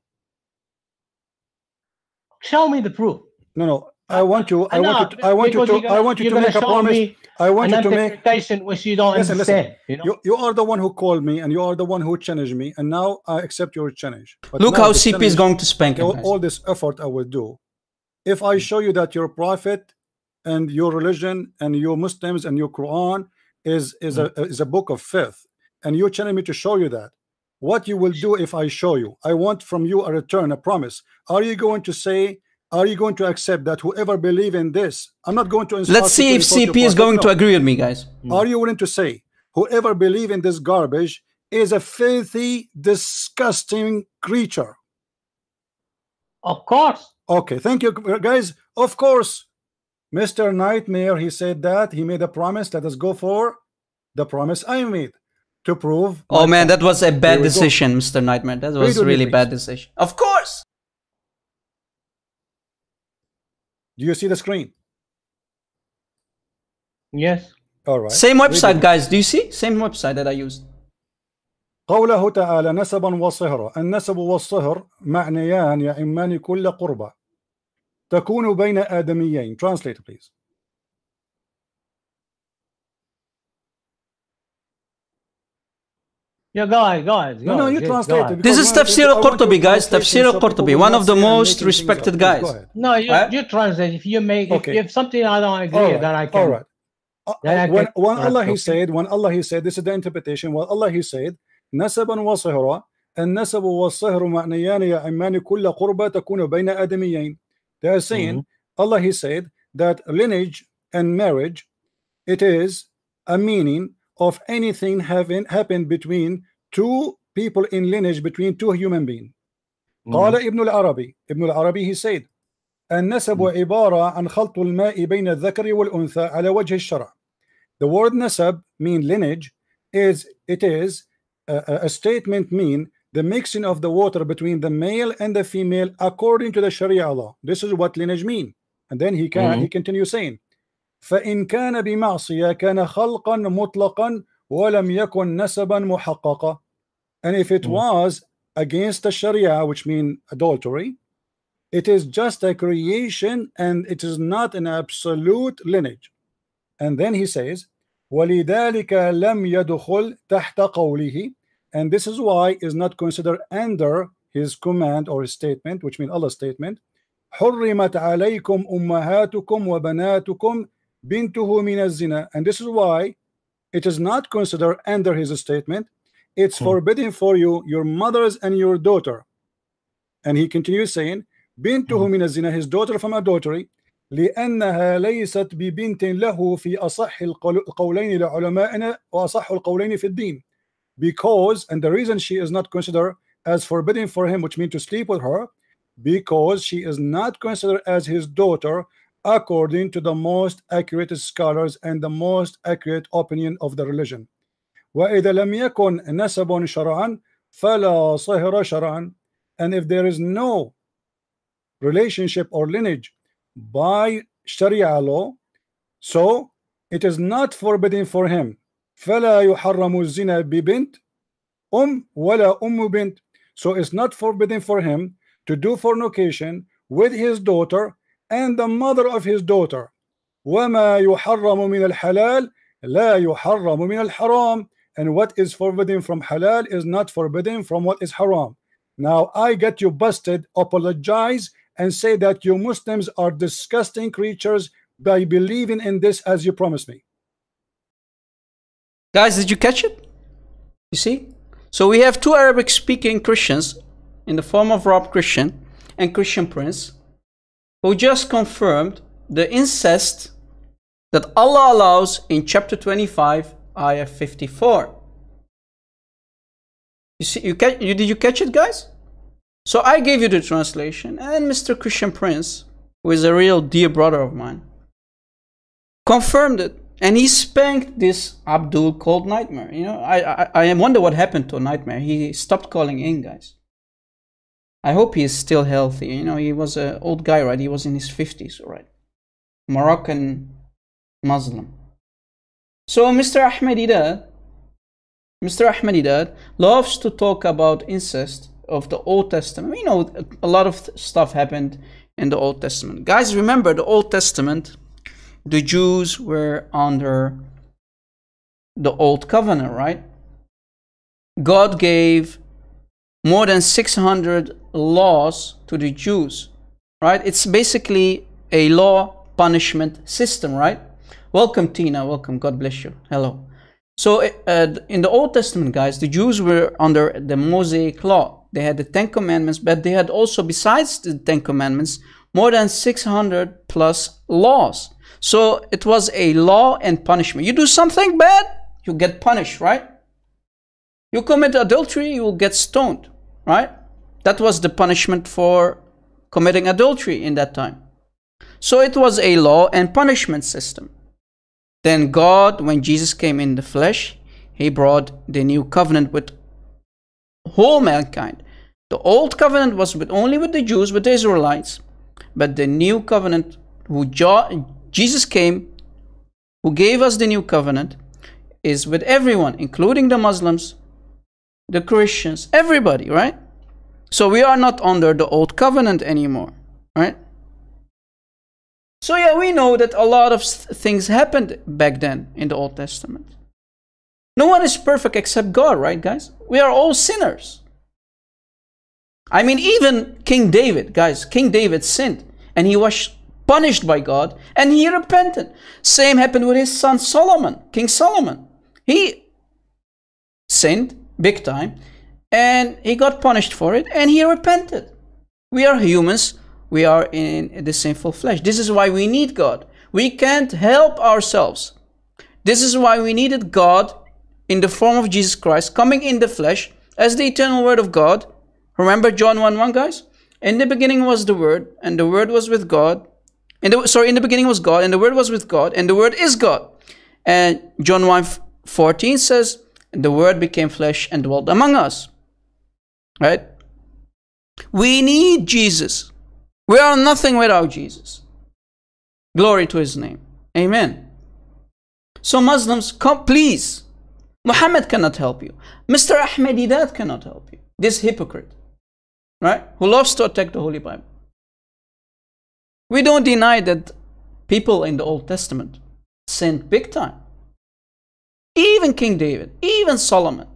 Show me the proof. No, no. I uh, want you. I know, want you. To, I want you to. gonna- I want you to make a promise. me I want an you to make. interpretation which you don't Listen, listen. You know. You, you are the one who called me, and you are the one who challenged me, and now I accept your challenge. But Look how CP is going to spank him. all, all this effort I will do. If I show you that your prophet and your religion and your Muslims and your Quran is is a mm-hmm. is a book of faith, and you're telling me to show you that, what you will do if I show you? I want from you a return, a promise. Are you going to say? Are you going to accept that whoever believe in this? I'm not going to. Let's see if CP is going to agree with me, guys. Are you willing to say whoever believe in this garbage is a filthy, disgusting creature? Of course. Okay, thank you, guys. Of course, Mr. Nightmare, he said that he made a promise. Let us go for the promise I made to prove. Oh man, point. that was a bad Here we go. decision, Mr. Nightmare. That was with really please. bad decision. Of course. Do you see the screen? Yes. All right. Same website, it. guys. Do you see? Same website that I used. قوله تعالى نسبا وصهرا النسب والصهر معنيان يعمان كل قربة تكون بين آدميين translate please Yeah, go ahead, go ahead. No, go no, ahead, you yes, translate it. This is Tafsir al-Qurtubi, guys. Tafsir al-Qurtubi, one of the most up. respected guys. No, you, Huh? you translate. If you make, if, Okay. if something I don't agree, right, then I can. All right. Uh, when can when Allah he okay. said when Allah he said this is the interpretation when Allah he said نسبا وصهرا النسب والصهر معنيان يعمان كل قربة تكون بين آدميين they are saying Mm-hmm. Allah he said that lineage and marriage it is a meaning of anything having happened between two people in lineage between two human beings قال ابن العربي ابن العربي he said النسب عبارة عن خلط الماء بين الذكر والأنثى على وجه الشرع the word nasab mean lineage is it is a, a- a statement mean the mixing of the water between the male and the female according to the Sharia law this is what lineage mean and then he can Mhm. he continues saying فإن كان بمعصية كان خلقا مطلقا ولم يكن نسبا محققا and if it Mhm. was against the Sharia which mean adultery it is just a creation and it is not an absolute lineage and then he says ولذلك لم يدخل تحت قوله and this is why is not considered under his command or his statement which mean Allah's statement حرمت عليكم أمهاتكم وبناتكم بنته من الزنا and this is why it is not considered under his statement it's Hmm. forbidden for you, your mothers and your daughter. And he continues saying, بنته Hmm. من الزنا, his daughter from adultery, لأنها ليست ببنت له في أصح القول- القولين لعلمائنا وأصح القولين في الدين. Because, and the reason she is not considered as forbidden for him, which means to sleep with her, because she is not considered as his daughter according to the most accurate scholars and the most accurate opinion of the religion. وإذا لم يكن نسب شرعا فلا صهر شرعا and if there is no relationship or lineage by Sharia law so it is not forbidden for him فلا يحرم الزنا ببنت أم ولا أم بنت so it's not forbidden for him to do fornication with his daughter and the mother of his daughter وما يحرم من الحلال لا يحرم من الحرام and what is forbidden from halal is not forbidden from what is haram now I get you busted apologize and say that you Muslims are disgusting creatures by believing in this as you promised me Guys, did you catch it? You see? So we have two Arabic speaking Christians in the form of Rob Christian and Christian Prince who just confirmed the incest that Allah allows in chapter 25, ayah 54. You see, you, catch, you did you catch it, guys? So I gave you the translation, and Mr. Christian Prince, who is a real dear brother of mine, confirmed it and he spanked this Abdul called Nightmare. You know, I, I I wonder what happened to Nightmare. He stopped calling in, guys. I hope he is still healthy. You know, he was an old guy, right? He was in his fifties, right? Moroccan Muslim. So Mr. Ahmed Deedat, Mr. Ahmed Deedat loves to talk about incest of the Old Testament. You know a lot of stuff happened in the Old Testament. Guys, remember the Old Testament the Jews were under the old covenant, right? God gave more than 600 laws to the Jews, right? It's basically a law punishment system, right? Welcome, Tina. Welcome. God bless you. Hello. So, uh, in the Old Testament, guys, the Jews were under the Mosaic law. They had the Ten Commandments, but they had also, besides the Ten Commandments, more than 600 plus laws. So it was a law and punishment. You do something bad, you get punished, right? You commit adultery, you will get stoned, right? That was the punishment for committing adultery in that time. So it was a law and punishment system. Then God, when Jesus came in the flesh, he brought the new covenant with whole mankind. The old covenant was with only with the Jews, with the Israelites, but the new covenant, who Jesus came, who gave us the new covenant, is with everyone, including the Muslims, the Christians, everybody, right? So we are not under the old covenant anymore, right? So yeah, we know that a lot of things happened back then in the Old Testament. No one is perfect except God, right, guys? We are all sinners. I mean, even King David, guys, King David sinned and he was punished by God and he repented. Same happened with his son Solomon, King Solomon. He sinned big time and he got punished for it and he repented. We are humans, we are in the sinful flesh. This is why we need God. We can't help ourselves. This is why we needed God in the form of Jesus Christ coming in the flesh as the eternal word of God. Remember John 1 1, guys? In the beginning was the Word, and the Word was with God. The, sorry, in the beginning was God, and the Word was with God, and the Word is God. And John 1 14 says, The Word became flesh and dwelt among us. Right? We need Jesus. We are nothing without Jesus. Glory to His name. Amen. So, Muslims, come, please. Muhammad cannot help you. Mr. Ahmed Deedat cannot help you. This hypocrite right? Who loves to attack the Holy Bible. We don't deny that people in the Old Testament sinned big time. Even King David, even Solomon,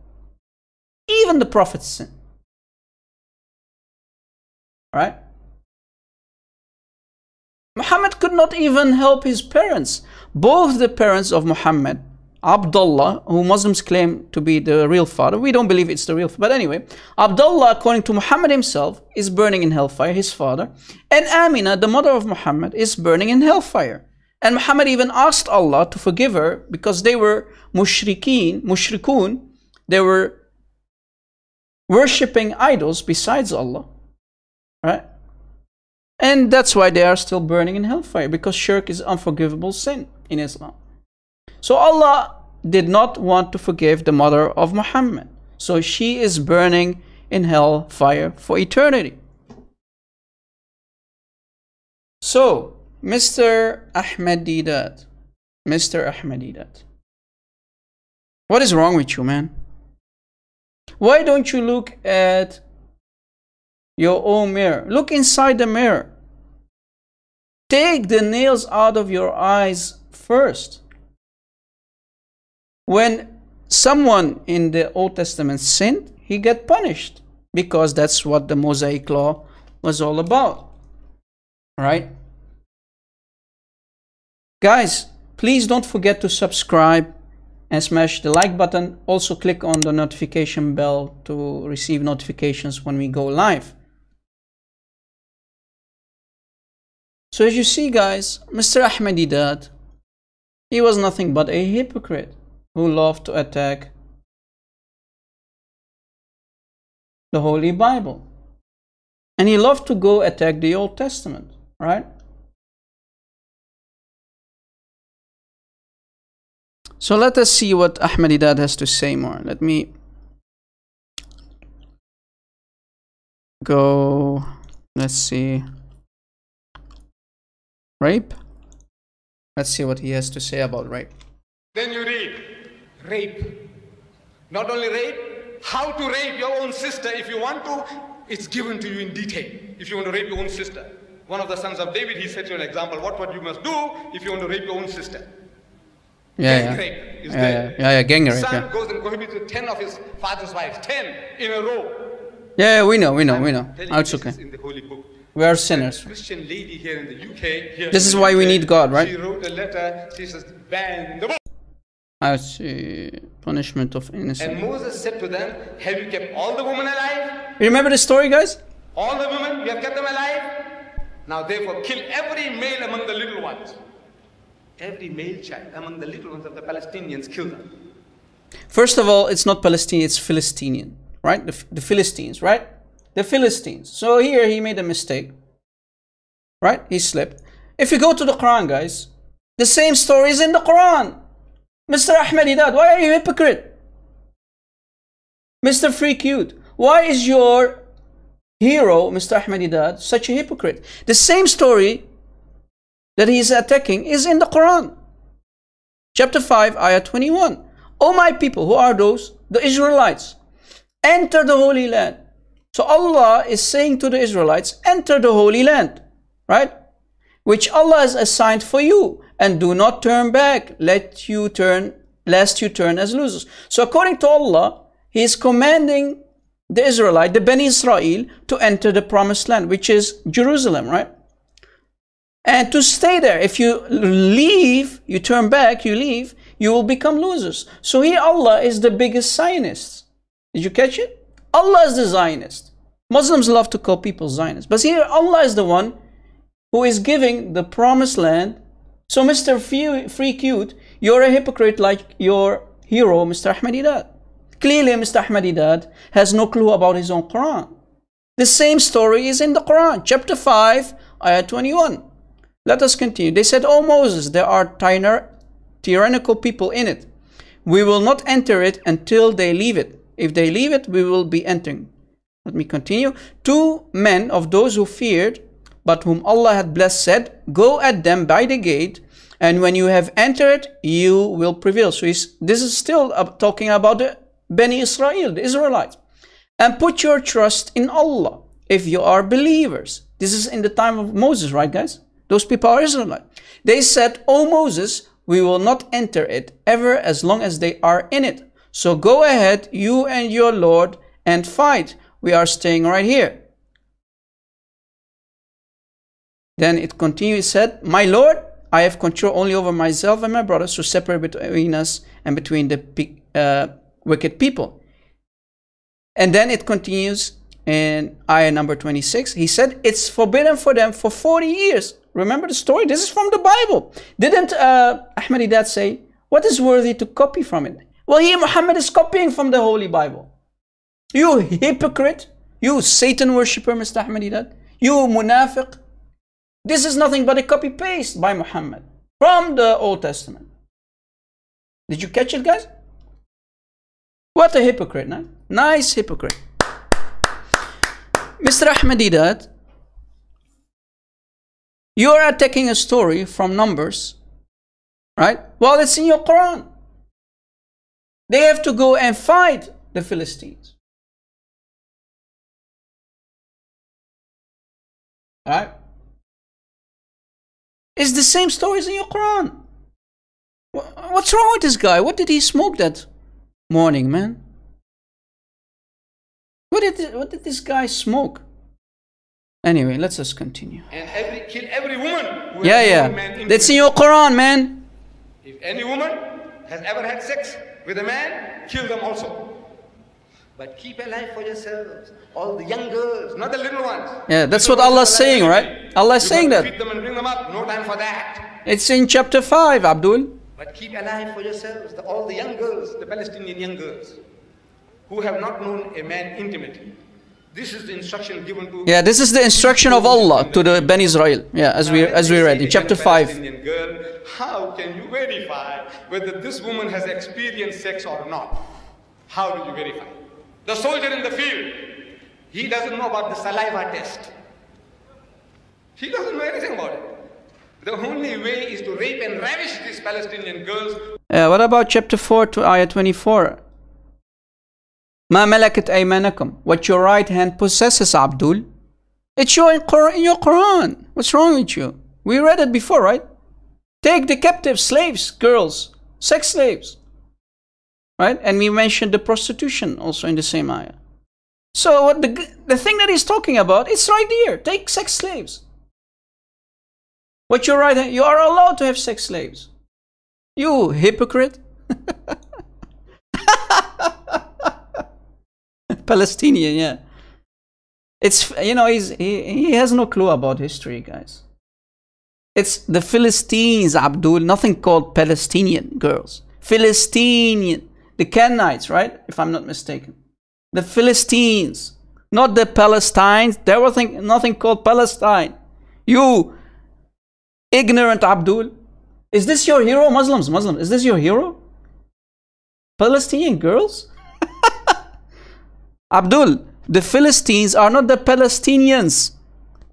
even the prophets sinned. Right? Muhammad could not even help his parents. Both the parents of Muhammad, Abdullah, who Muslims claim to be the real father, we don't believe it's the real father. But anyway, Abdullah, according to Muhammad himself, is burning in hellfire, his father. And Amina, the mother of Muhammad, is burning in hellfire. And Muhammad even asked Allah to forgive her because they were mushrikeen, mushrikun. They were worshipping idols besides Allah. Right? And that's why they are still burning in hellfire because shirk is unforgivable sin in Islam. So Allah did not want to forgive the mother of Muhammad. So she is burning in hell fire for eternity. So Mr. Ahmed Ahmadidat. Mr. Ahmed Ahmadidat. What is wrong with you, man? Why don't you look at your own mirror? Look inside the mirror. Take the nails out of your eyes first. When someone in the Old Testament sinned, he got punished because that's what the Mosaic law was all about. Right? Guys, please don't forget to subscribe and smash the like button. Also click on the notification bell to receive notifications when we go live. So as you see guys, Mr. Ahmed Deedat, he was nothing but a hypocrite who loved to attack the Holy Bible. And he loved to go attack the Old Testament, right? So let us see what Ahmed Deedat has to say more. Let me go, let's see, rape. Let's see what he has to say about rape. Then you read rape. Not only rape, how to rape your own sister if you want to, it's given to you in detail. If you want to rape your own sister. One of the sons of David, he set you an example what what you must do if you want to rape your own sister. Yeah, Gang yeah. Yeah, there. yeah, yeah, yeah, gang rape, Son yeah. goes and cohabits 10 of his father's wives, 10 in a row. Yeah, yeah, we know, we know, we know. Oh, it's okay. in the holy book. We are sinners. Christian lady here in the UK. Here This is why we need God, right? She wrote a letter. She says, in the book. I see punishment of And. Moses said to them, Have you kept all the women alive? You remember the story, guys? All the women, you have kept them alive? Now therefore kill every male among the little ones. Every male child among the little ones of the Palestinians, kill them. First of all, it's not Palestinian, it's Philistinian, right? The, the Philistines, right? The Philistines. So here he made a mistake, right? He slipped. If you go to the Quran, guys, the same story is in the Quran. Mr. Ahmed Deedat, why are you a hypocrite? Mr. Free Cute, why is your hero, Mr. Ahmed Deedat, such a hypocrite? The same story that he is attacking is in the Quran. Chapter 5, ayah 21. O my people, who are those? The Israelites. Enter the Holy Land. So Allah is saying to the Israelites, enter the Holy Land, right? Which Allah has assigned for you, and do not turn back, let you turn, lest you turn as losers. So according to Allah, He is commanding the Israelite, the Beni Israel, to enter the promised land, which is Jerusalem, right? and to stay there. If you leave, you turn back, you leave, you will become losers. So here Allah is the biggest Zionist. Did you catch it? Allah is the Zionist. Muslims love to call people Zionists. But here Allah is the one who is giving the promised land. So Mr. Free, Free Cute, you're a hypocrite like your hero, Mr. Ahmed Deedat. Clearly, Mr. Ahmed Deedat has no clue about his own Quran. The same story is in the Quran, chapter 5, ayah 21. Let us continue. They said, O Moses, there are tyrann- tyrannical people in it. We will not enter it until they leave it. If they leave it, we will be entering. Let me continue. Two men of those who feared, but whom Allah had blessed, said, Go at them by the gate, and when you have entered, you will prevail. So this is still talking about the Beni Israel, the Israelites. And put your trust in Allah if you are believers. This is in the time of Moses, right, guys? Those people are Israelites. They said, O Moses, we will not enter it ever as long as they are in it. So go ahead, you and your Lord, and fight. We are staying right here. Then it continues, said, My Lord, I have control only over myself and my brothers to separate between us and between the uh, wicked people. And then it continues in ayah number 26. He said, It's forbidden for them for 40 years. Remember the story? This is from the Bible. Didn't uh, Ahmed Deedat say, What is worthy to copy from it? Well, here Muhammad is copying from the Holy Bible. You hypocrite. You Satan worshipper, Mr. Ahmed Deedat. You munafiq. This is nothing but a copy paste by Muhammad from the Old Testament. Did you catch it, guys? What a hypocrite, no? Nice hypocrite. Mr. Ahmed Deedat, you are attacking a story from Numbers, right? Well, it's in your Quran. They have to go and fight the Philistines. Right? It's the same stories in your Quran. What's wrong with this guy? What did he smoke that morning, man? What did what did this guy smoke? Anyway, let's just continue. And every, kill every woman Yeah, yeah. That's in your Quran, man. If any woman has ever had sex with a man, kill them also. But keep alive for yourselves, all the young girls, not the little ones. Yeah, that's what want Allah's saying, right? Allah is saying that. For that. It's in chapter 5, Abdul. But keep alive for yourselves, the, all the young girls, the Palestinian young girls, who have not known a man intimately. This is the instruction given to. Yeah, this is the instruction of Allah to the Ben Israel. Yeah, as Now, we as we read in chapter 5. Palestinian girl, how can you verify whether this woman has experienced sex or not? How do you verify? The soldier in the field, he doesn't know about the saliva test. He doesn't know anything about it. The only way is to rape and ravish these Palestinian girls Uh, what about chapter 4 to ayah 24? ما ملكت أيمانكم What your right hand possesses, Abdul. It's your in, Qur- in your Quran. What's wrong with you? We read it before, right? Take the captive slaves, girls, sex slaves. Right? And we mentioned the prostitution also in the same ayah. So what the, g- the thing that he's talking about, it's right here. Take sex slaves. What your right hand, you are allowed to have sex slaves. You hypocrite. *laughs* Palestinian, yeah. It's you know he's he, he has no clue about history, guys. It's the Philistines, Abdul. Nothing called Palestinian girls. Philistinian, the Canaanites, right? If I'm not mistaken, the Philistines, not the Palestines. There was nothing called Palestine. You ignorant Abdul. Is this your hero, Muslims? Muslims, is this your hero? Palestinian girls? *laughs* Abdul, the Philistines are not the Palestinians.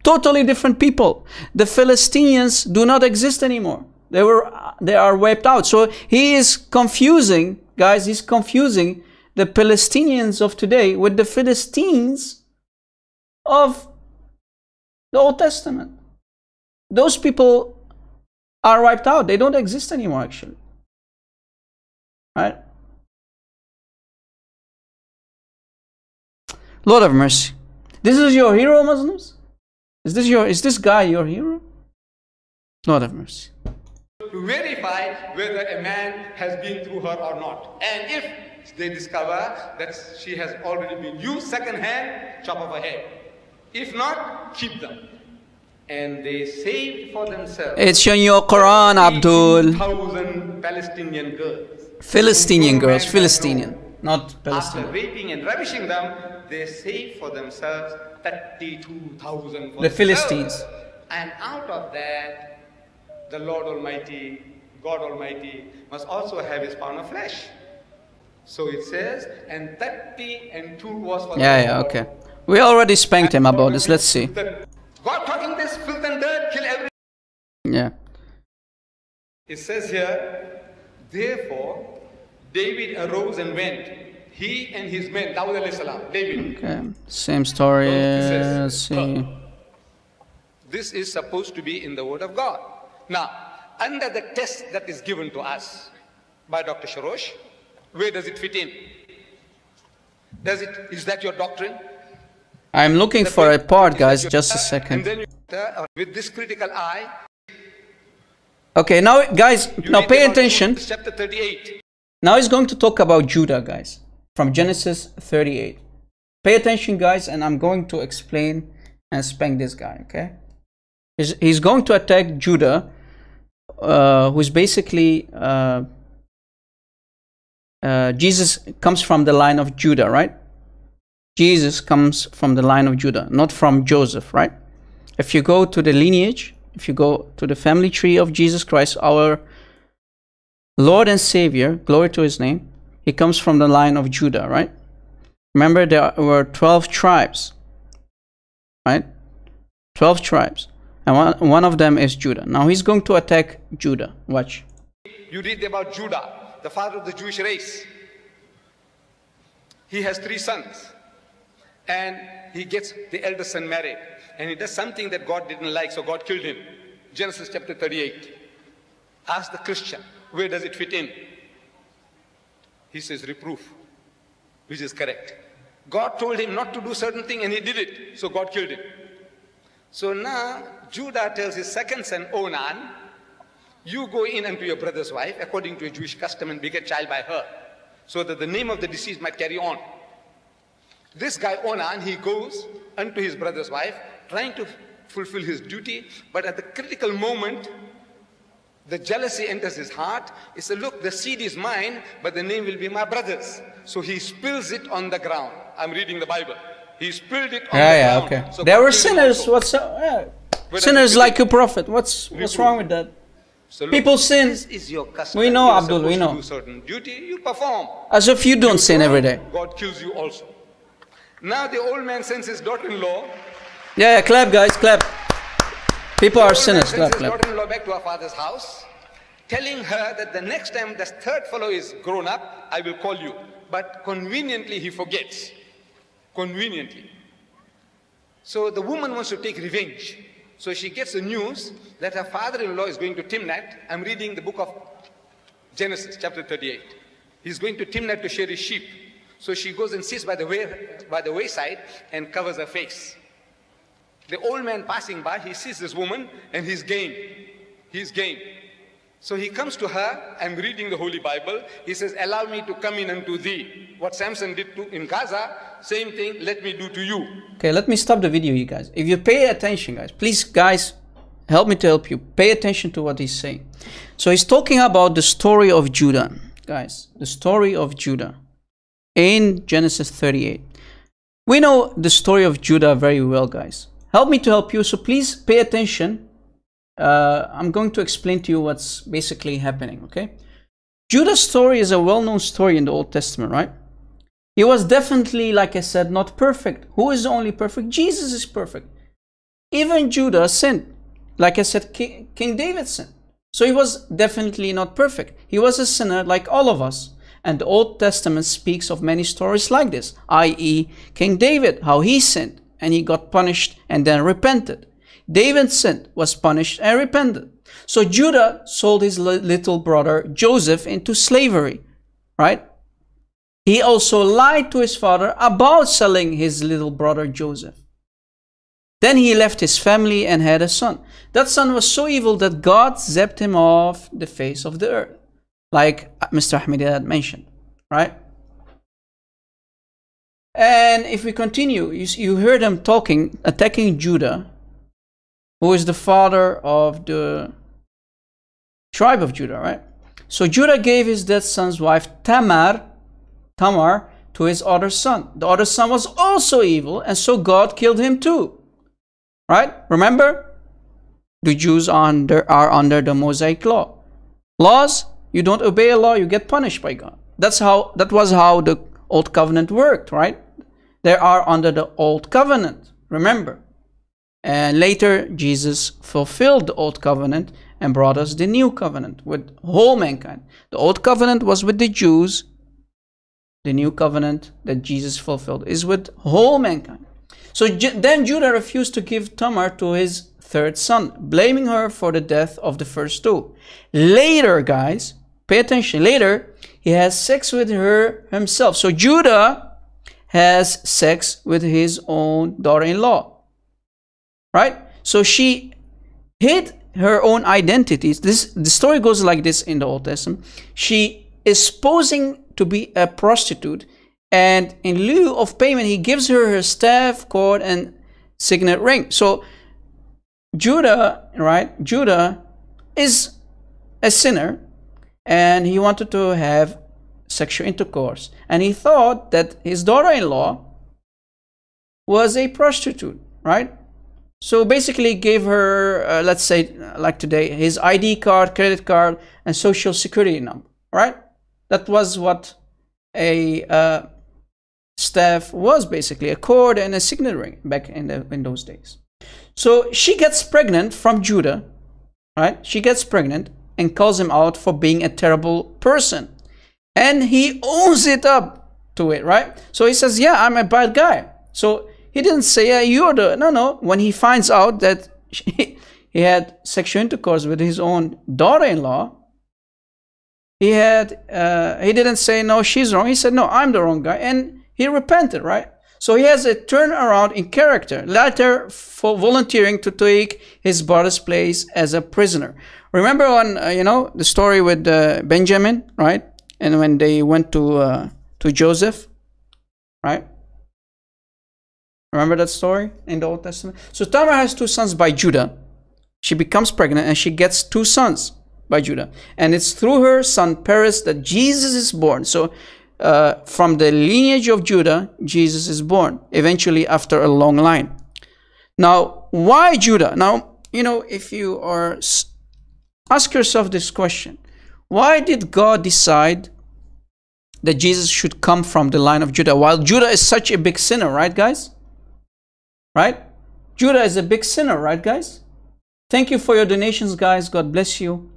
Totally different people. The Philistines do not exist anymore. They were they are wiped out. So he is confusing, guys, he's confusing the Palestinians of today with the Philistines of the Old Testament. Those people are wiped out. They don't exist anymore, actually. Right? Lord of mercy. This is your hero, Muslims? Is this your is this guy your hero? Lord of mercy. to verify whether a man has been through her or not. And if they discover that she has already been used second hand, chop off her head. If not, keep them. And they saved for themselves. It's in your Quran, Abdul. Thousand Palestinian girls. Philistinian girls, man Philistinian, has known. not After raping and ravishing them, they saved for themselves 32,000 for The. Philistines. And out of that, the Lord Almighty, God Almighty, must also have his pound of flesh. So it says, and 30 and 2 was for Yeah, the yeah, okay. We already spanked him about this. Let's see. God talking this filth and dirt, kill every. Yeah. It says here, therefore, David arose and went, he and his men, Dawud alayhi salam, David. Okay. Same story. This is- see. This is supposed to be in the Word of God. Now, under the test that is given to us by Dr. Shorrosh, where does it fit in? Does it, is that your doctrine? I'm looking for a point- is that part, guys. Just a second. with this critical eye, Okay, now guys, now pay attention. Chapter 38. Now he's going to talk about Judah, guys, from Genesis 38. Pay attention, guys, and I'm going to explain and spank this guy, okay? He's, he's going to attack Judah, uh, who's basically. Uh, uh, Jesus comes from the line of Judah, right? Jesus comes from the line of Judah, not from Joseph, right? If you go to the lineage, if you go to the family tree of Jesus Christ, our Lord and Savior, glory to his name, he comes from the line of Judah, right? Remember, there were 12 tribes, right? 12 tribes. And one, of them is Judah. Now he's going to attack Judah. Watch. You read about Judah, the father of the Jewish race. He has three sons. And he gets the eldest son married. And he does something that God didn't like, so God killed him. Genesis chapter 38. Ask the Christian, where does it fit in? He says, reproof, which is correct. God told him not to do certain thing and he did it, so God killed him. So now Judah tells his second son, Onan, you go in unto your brother's wife, according to a Jewish custom, and beget child by her, so that the name of the deceased might carry on. This guy Onan, he goes unto his brother's wife, trying to fulfill his duty, but at the critical moment, the jealousy enters his heart. He said, Look, the seed is mine, but the name will be my brother's. So he spills it on the ground. I'm reading the Bible. He spilled it on Yeah, the yeah, ground. okay. So there were sinners. also. What's uh, yeah. Sinners like a prophet? What's what's wrong with that? So look, People sin. This is your custom. We know, You're Abdul, we know. Duty, you perform. As if you don't sin every day. God kills you also. Now the old man sends his daughter-in-law. Yeah, yeah, clap, guys, clap. People are sinners. sends Clap, clap. daughter-in-law back to her father's house, telling her that the next time the third fellow is grown up, I will call you. But conveniently he forgets. Conveniently. So the woman wants to take revenge. So she gets the news that her father-in-law is going to Timnat. I'm reading the book of Genesis, chapter 38. He's going to Timnat to share his sheep. So she goes and sits by the, way, by the wayside and covers her face. The old man passing by, he sees this woman and he's game. He's game. So he comes to her, I'm reading the Holy Bible. He says, Allow me to come in unto thee. What Samson did to in Gaza, same thing, let me do to you. Okay, let me stop the video, you guys. If you pay attention, guys, please, guys, help me to help you. Pay attention to what he's saying. So he's talking about the story of Judah, guys. The story of Judah in Genesis 38. We know the story of Judah very well, guys. Help me to help you. So please pay attention. Uh, I'm going to explain to you what's basically happening. Okay, Judah's story is a well-known story in the Old Testament, right? He was definitely, like I said, not perfect. Who is the only perfect? Jesus is perfect. Even Judah sinned. Like I said, King, King David sinned. So he was definitely not perfect. He was a sinner like all of us. And the Old Testament speaks of many stories like this, i.e., King David, how he sinned and he got punished and then repented. David sinned, was punished, and repented. So Judah sold his little brother Joseph into slavery, right? He also lied to his father about selling his little brother Joseph. Then he left his family and had a son. That son was so evil that God zapped him off the face of the earth, like Mr. Ahmed had mentioned, right? And if we continue, you, you heard him talking, attacking Judah, who is the father of the tribe of Judah, right? So Judah gave his dead son's wife Tamar, Tamar, to his other son. The other son was also evil, and so God killed him too. Right? Remember? The Jews are under, are under the Mosaic law. Laws, you don't obey a law, you get punished by God. That's how that was how the old covenant worked, right? They are under the old covenant. Remember? And later, Jesus fulfilled the old covenant and brought us the new covenant with whole mankind. The old covenant was with the Jews. The new covenant that Jesus fulfilled is with whole mankind. So then Judah refused to give Tamar to his third son, blaming her for the death of the first two. Later, guys, pay attention. Later, he has sex with her himself. So Judah has sex with his own daughter in law right? So she hid her own identities. This the story goes like this in the Old Testament. She is posing to be a prostitute, and in lieu of payment, he gives her her staff, cord, and signet ring. So Judah, right? Judah is a sinner, and he wanted to have sexual intercourse, and he thought that his daughter-in-law was a prostitute, right? So basically gave her, uh, let's say, like today, his ID card, credit card, and social security number, right? That was what a uh, staff was basically, a cord and a signet ring back in, the, in those days. So she gets pregnant from Judah, right? She gets pregnant and calls him out for being a terrible person. And he owns it up to it, right? So he says, yeah, I'm a bad guy. So he didn't say, yeah, you're the, no, no. When he finds out that *laughs* he had sexual intercourse with his own daughter-in-law, he had, uh, he didn't say, no, she's wrong. He said, no, I'm the wrong guy. And he repented, right? So he has a turnaround in character, later for volunteering to take his brother's place as a prisoner. Remember when, uh, you know, the story with uh, Benjamin, right? And when they went to, uh, to Joseph, right? Remember that story in the Old Testament? So Tamar has two sons by Judah. She becomes pregnant and she gets two sons by Judah. And it's through her son Perez that Jesus is born. So uh, from the lineage of Judah, Jesus is born, eventually after a long line. Now, why Judah? Now, you know, if you are, ask yourself this question. Why did God decide that Jesus should come from the line of Judah? While Judah is such a big sinner, right, guys? Right? Judah is a big sinner, right, guys? Thank you for your donations, guys. God bless you.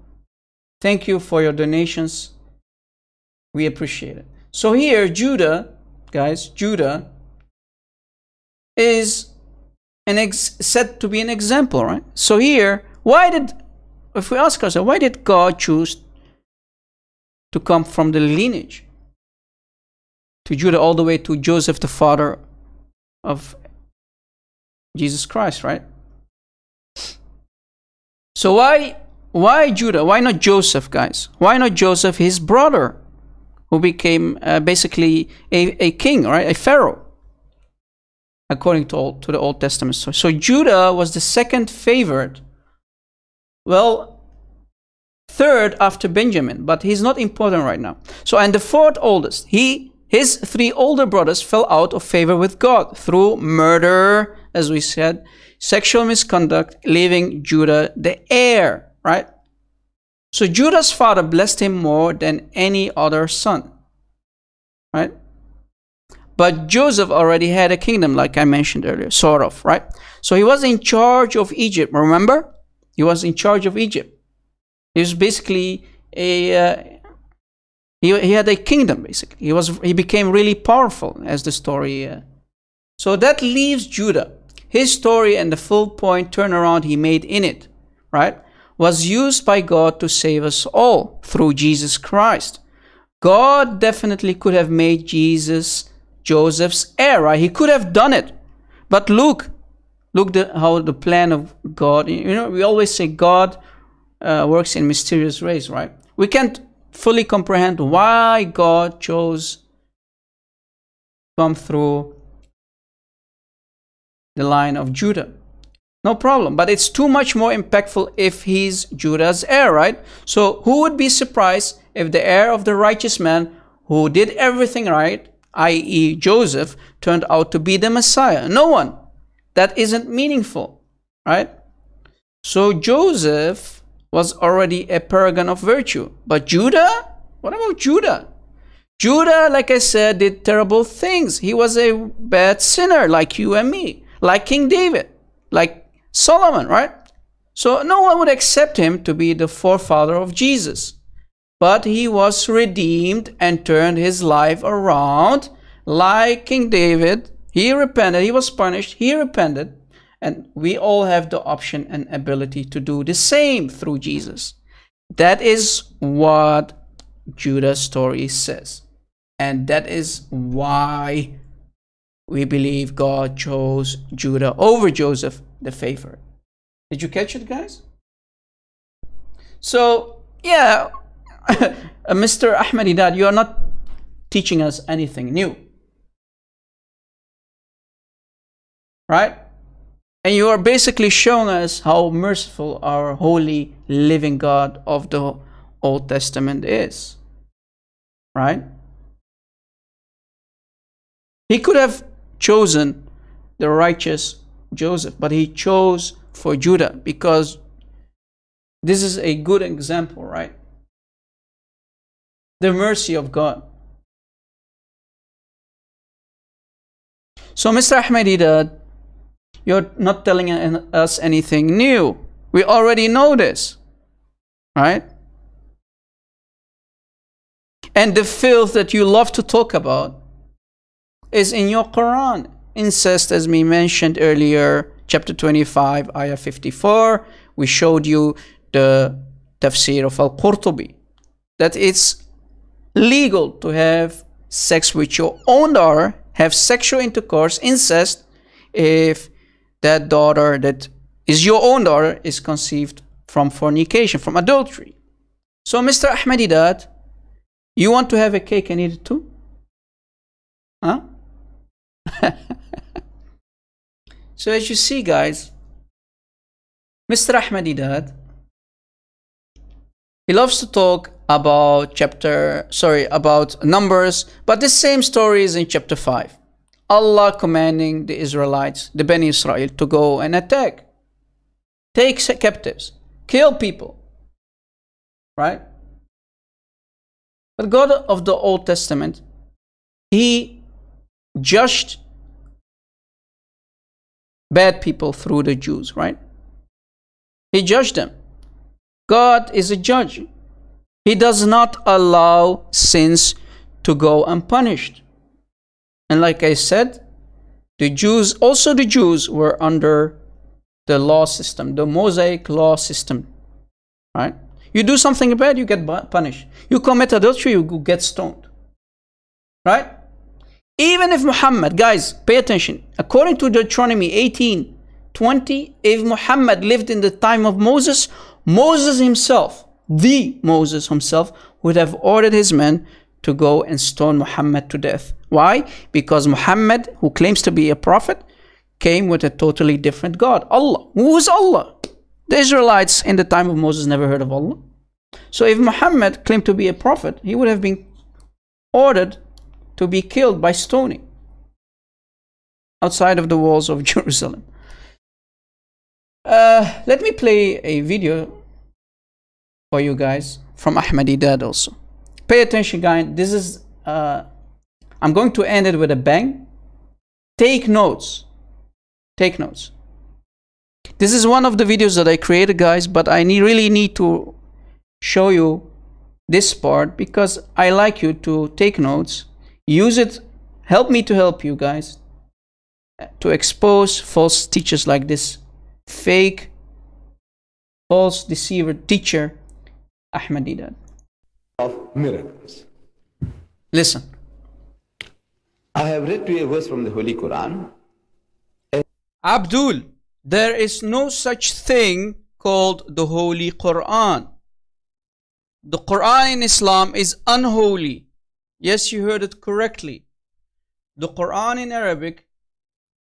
Thank you for your donations. We appreciate it. So here, Judah, guys, Judah is an ex- said to be an example, right? So here, why did, if we ask ourselves, why did God choose to come from the lineage to Judah all the way to Joseph, the father of Jesus Christ, right? So why why Judah? Why not Joseph, guys? Why not Joseph, his brother, who became uh, basically a, a king, right? A pharaoh, according to, old, to the Old Testament story. So Judah was the second favorite. Well, third after Benjamin, but he's not important right now. So, and the fourth oldest, he his three older brothers fell out of favor with God through murder, as we said, sexual misconduct, leaving Judah the heir, right? So Judah's father blessed him more than any other son, right? But Joseph already had a kingdom, like I mentioned earlier, sort of, right? So he was in charge of Egypt, remember? He was in charge of Egypt. He was basically a, uh, he, he had a kingdom basically. He was he became really powerful as the story. Uh, so that leaves Judah. His story and the full point turnaround he made in it, right, was used by God to save us all through Jesus Christ. God definitely could have made Jesus Joseph's heir, right? He could have done it. But look, look the, how the plan of God, you know, we always say God uh, works in mysterious ways, right? We can't fully comprehend why God chose to come through the line of Judah. No problem, but it's too much more impactful if he's Judah's heir, right? So who would be surprised if the heir of the righteous man who did everything right, i.e. Joseph, turned out to be the Messiah? No one. That isn't meaningful, right? So Joseph was already a paragon of virtue. But Judah? What about Judah? Judah, like I said, did terrible things. He was a bad sinner like you and me, like King David, like Solomon, right? So no one would accept him to be the forefather of Jesus. But he was redeemed and turned his life around like King David. He repented, he was punished, he repented, and we all have the option and ability to do the same through Jesus. That is what Judah's story says. And that is why we believe God chose Judah over Joseph, the favorite. Did you catch it, guys? So, yeah, *laughs* Mr. Ahmed Deedat, you are not teaching us anything new. Right? And you are basically showing us how merciful our holy living God of the Old Testament is. Right? He could have chosen the righteous Joseph, but he chose for Judah because this is a good example, right? The mercy of God. So, Mr. Ahmed Ahmadinejad, you're not telling us anything new. We already know this, right? And the filth that you love to talk about is in your Quran. Incest, as we mentioned earlier, chapter 25, ayah 54. We showed you the tafsir of Al Qurtubi that it's legal to have sex with your own daughter, have sexual intercourse, incest, if that daughter that is your own daughter is conceived from fornication, from adultery. So, Mr. Ahmed Deedat, you want to have a cake and eat it too? Huh? *laughs* so, as you see, guys, Mr. Ahmed Deedat, he loves to talk about chapter, sorry, about Numbers, but the same story is in chapter 5. Allah commanding the Israelites, the Beni Israel, to go and attack, take captives, kill people. Right? But God of the Old Testament, He judged bad people through the Jews, right? He judged them. God is a judge. He does not allow sins to go unpunished. And like I said, the Jews, also the Jews, were under the law system, the Mosaic law system. Right? You do something bad, you get punished. You commit adultery, you get stoned. Right? Even if Muhammad, guys, pay attention. According to Deuteronomy 18 20, if Muhammad lived in the time of Moses, Moses himself, the Moses himself, would have ordered his men to go and stone Muhammad to death. Why? Because Muhammad, who claims to be a prophet, came with a totally different God. Allah. Who is Allah? The Israelites in the time of Moses never heard of Allah. So if Muhammad claimed to be a prophet, he would have been ordered to be killed by stoning outside of the walls of *laughs* Jerusalem. Uh, let me play a video for you guys from Ahmed Deedat also. Pay attention, guys. This is, uh, I'm going to end it with a bang. Take notes. Take notes. This is one of the videos that I created, guys, but I need, really need to show you this part because I like you to take notes, use it, help me to help you guys to expose false teachers like this fake, false deceiver teacher Ahmed Deedat of miracles. Listen. I have read to you a verse from the Holy Quran. Abdul, there is no such thing called the Holy Quran. The Quran in Islam is unholy. Yes, you heard it correctly. The Quran in Arabic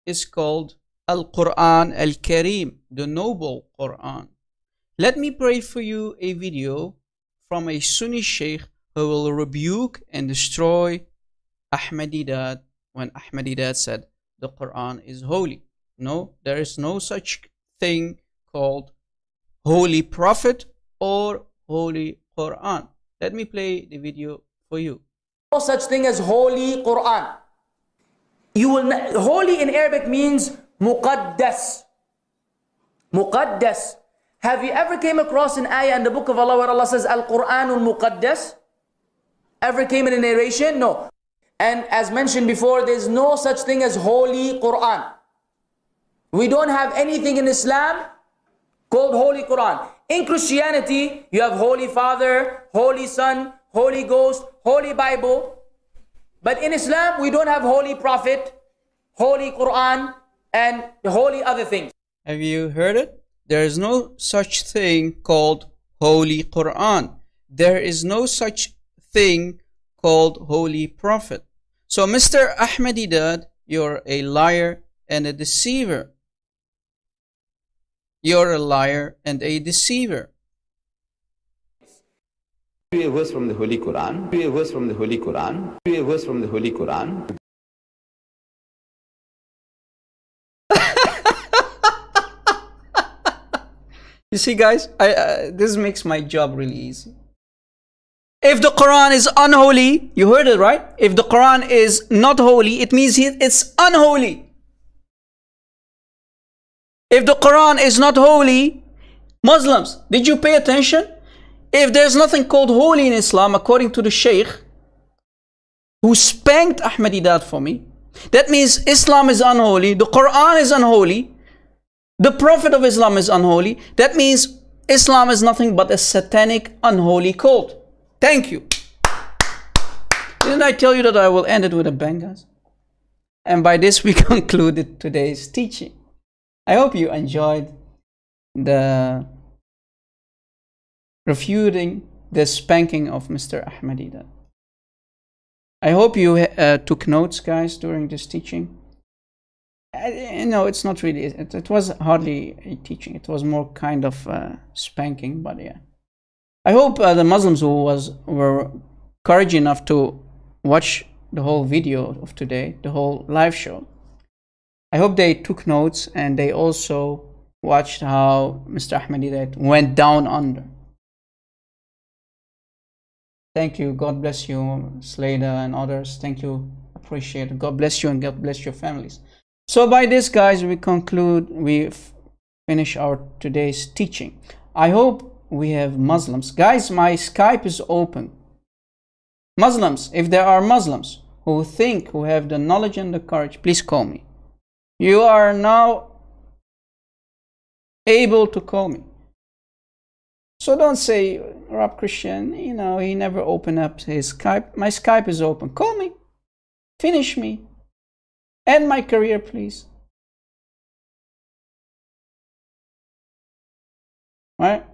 is called Al Quran Al Kareem, the Noble Quran. Let me pray for you a video from a Sunni Sheikh who will rebuke and destroy Ahmed Deedat when Ahmed Deedat said the Quran is holy. No, there is no such thing called Holy Prophet or Holy Quran. Let me play the video for you. No such thing as Holy Quran. You will holy in Arabic means muqaddas. Muqaddas. Have you ever came across an ayah in the book of Allah where Allah says Al-Quranul Muqaddas? Ever came in a narration? No. And as mentioned before, there's no such thing as Holy Quran. We don't have anything in Islam called Holy Quran. In Christianity, you have Holy Father, Holy Son, Holy Ghost, Holy Bible. But in Islam, we don't have Holy Prophet, Holy Quran, and holy other things. Have you heard it? There is no such thing called Holy Quran. There is no such thing called Holy Prophet. So, Mr. Ahmed Deedat, you're a liar and a deceiver. You're a liar and a deceiver. a verse from the Holy Quran. a verse from the Holy Quran. a verse from the Holy Quran. You see, guys, I, uh, this makes my job really easy. If the Quran is unholy, you heard it right? If the Quran is not holy, it means it's unholy. If the Quran is not holy, Muslims, did you pay attention? If there's nothing called holy in Islam, according to the Shaykh, who spanked Ahmed Deedat for me, that means Islam is unholy, the Quran is unholy, the Prophet of Islam is unholy. That means Islam is nothing but a satanic, unholy cult. Thank you. Didn't I tell you that I will end it with a bang, guys? And by this, we *laughs* concluded today's teaching. I hope you enjoyed the refuting the spanking of Mr. Ahmed Deedat. I hope you uh, took notes, guys, during this teaching. No, it's not really. It, it, was hardly a teaching. It was more kind of uh, spanking. But yeah, I hope uh, the Muslims who was were courage enough to watch the whole video of today, the whole live show. I hope they took notes and they also watched how Mr. Ahmed Deedat went down under. Thank you. God bless you, Slater and others. Thank you. Appreciate it. God bless you and God bless your families. So by this guys we conclude we finish our today's teaching. I hope we have Muslims. Guys, my Skype is open. Muslims, if there are Muslims who think, who have the knowledge and the courage, please call me. You are now able to call me. So don't say, Rob Christian, you know, he never opened up his Skype. My Skype is open. Call me. Finish me. End my career, please. Right?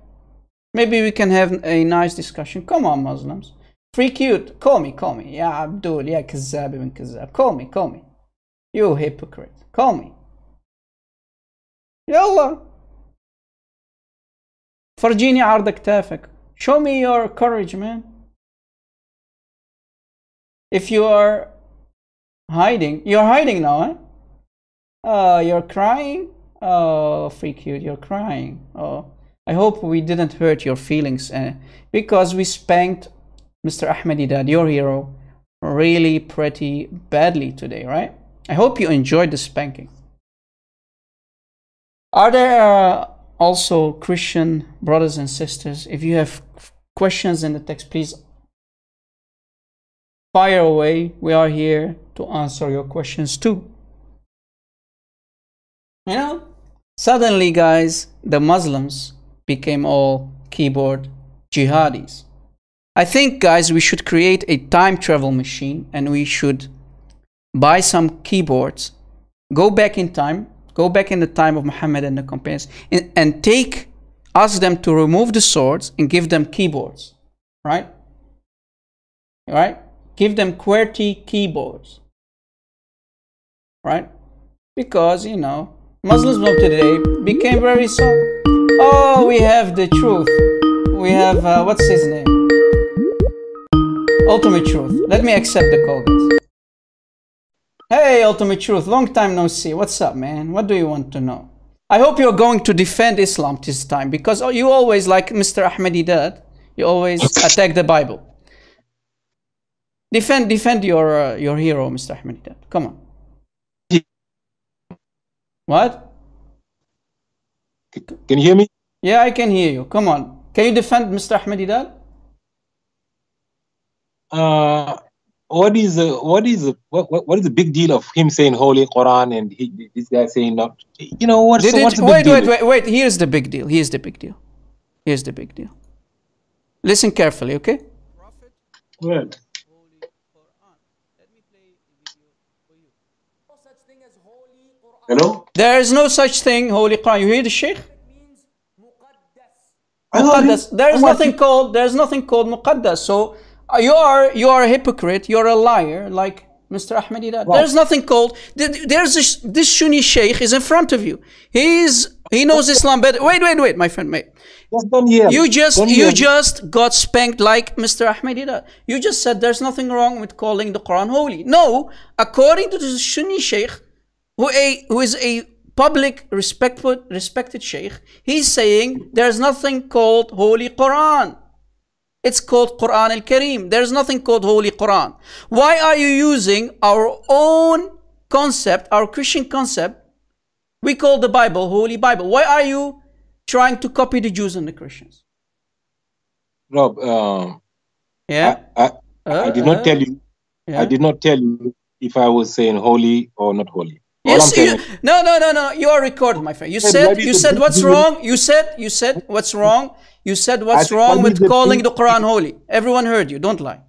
Maybe we can have a nice discussion. Come on, Muslims. Free cute. Call me, call me. Yeah, Abdul. Yeah, Kazab ibn Kazab. Call me, call me. You hypocrite. Call me. يلا فرجيني عرض كتافك show me your courage man if you are Hiding? You're hiding now, eh? Oh, you're crying? Oh, freak you, you're crying. Oh, I hope we didn't hurt your feelings eh? because we spanked Mr. Ahmed Deedat, your hero, really pretty badly today, right? I hope you enjoyed the spanking. Are there uh, also Christian brothers and sisters? If you have questions in the text, please fire away. We are here to answer your questions too. You know, suddenly, guys, the Muslims became all keyboard jihadis. I think, guys, we should create a time travel machine and we should buy some keyboards, go back in time, go back in the time of Muhammad and the companions, and, and take, ask them to remove the swords and give them keyboards, right? Right? Give them QWERTY keyboards right? Because, you know, Muslims of today became very soft. Oh, we have the truth. We have, uh, what's his name? Ultimate Truth. Let me accept the call, guys. Hey, Ultimate Truth, long time no see. What's up, man? What do you want to know? I hope you're going to defend Islam this time because you always, like Mr. Ahmed Deedat, you always attack the Bible. Defend, defend your uh, your hero, Mr. Ahmed Deedat. Come on. What? Can you hear me? Yeah, I can hear you. Come on. Can you defend Mr. Ahmed Deedat? Uh, what is the what is the what, what, what is the big deal of him saying Holy Quran and he, this guy saying not? You know what's, Did what's it, the big wait, deal? wait, wait, wait. Here's the big deal. Here's the big deal. Here's the big deal. Listen carefully, okay? Well, Hello? There is no such thing, Holy Quran. You hear the Sheikh? muqaddas. There is nothing called. There is nothing called muqaddas. So uh, you are you are a hypocrite. You're a liar, like Mr. Ahmed Deedat. There's nothing called. There's this, this Sunni sheikh is in front of you. He's he knows Islam better. Wait, wait, wait, my friend, mate. Just don't yell. You just Don't you just got spanked like Mr. Ahmed Deedat. You just said there's nothing wrong with calling the Quran holy. No, according to the Sunni sheikh, who a who is a public respected respected sheikh, he's saying there's nothing called holy Quran. It's called Quran al Kareem. There's nothing called holy Quran. Why are you using our own concept, our Christian concept? We call the Bible holy Bible. Why are you trying to copy the Jews and the Christians? Rob, um, Yeah. I, I, I did Uh, not tell you. yeah. I did not tell you if I was saying holy or not holy. All Yes, you, no, no, no, no. You are recorded, my friend. You Said, said, you said what's wrong. You said, you said what's wrong. You said what's wrong with calling the Quran holy. Everyone heard you. Don't lie.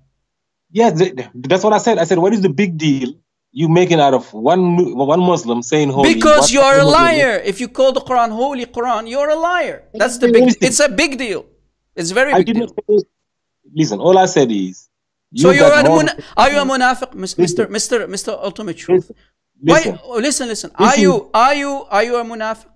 Th- that's what I said. I said, what is the big deal? You making out of one one Muslim saying holy? Because you are a liar. If you call the Quran holy Quran, you're a liar. That's the big. It's a big deal. It's very I big did deal. Listen, all I said is. So you you're a mun- are you a munafiq, Mis- Mr. Mr. Mr. Ultimate Truth? Listen, Why? oh, listen, listen. Are Listen. you are you are you a munafiq?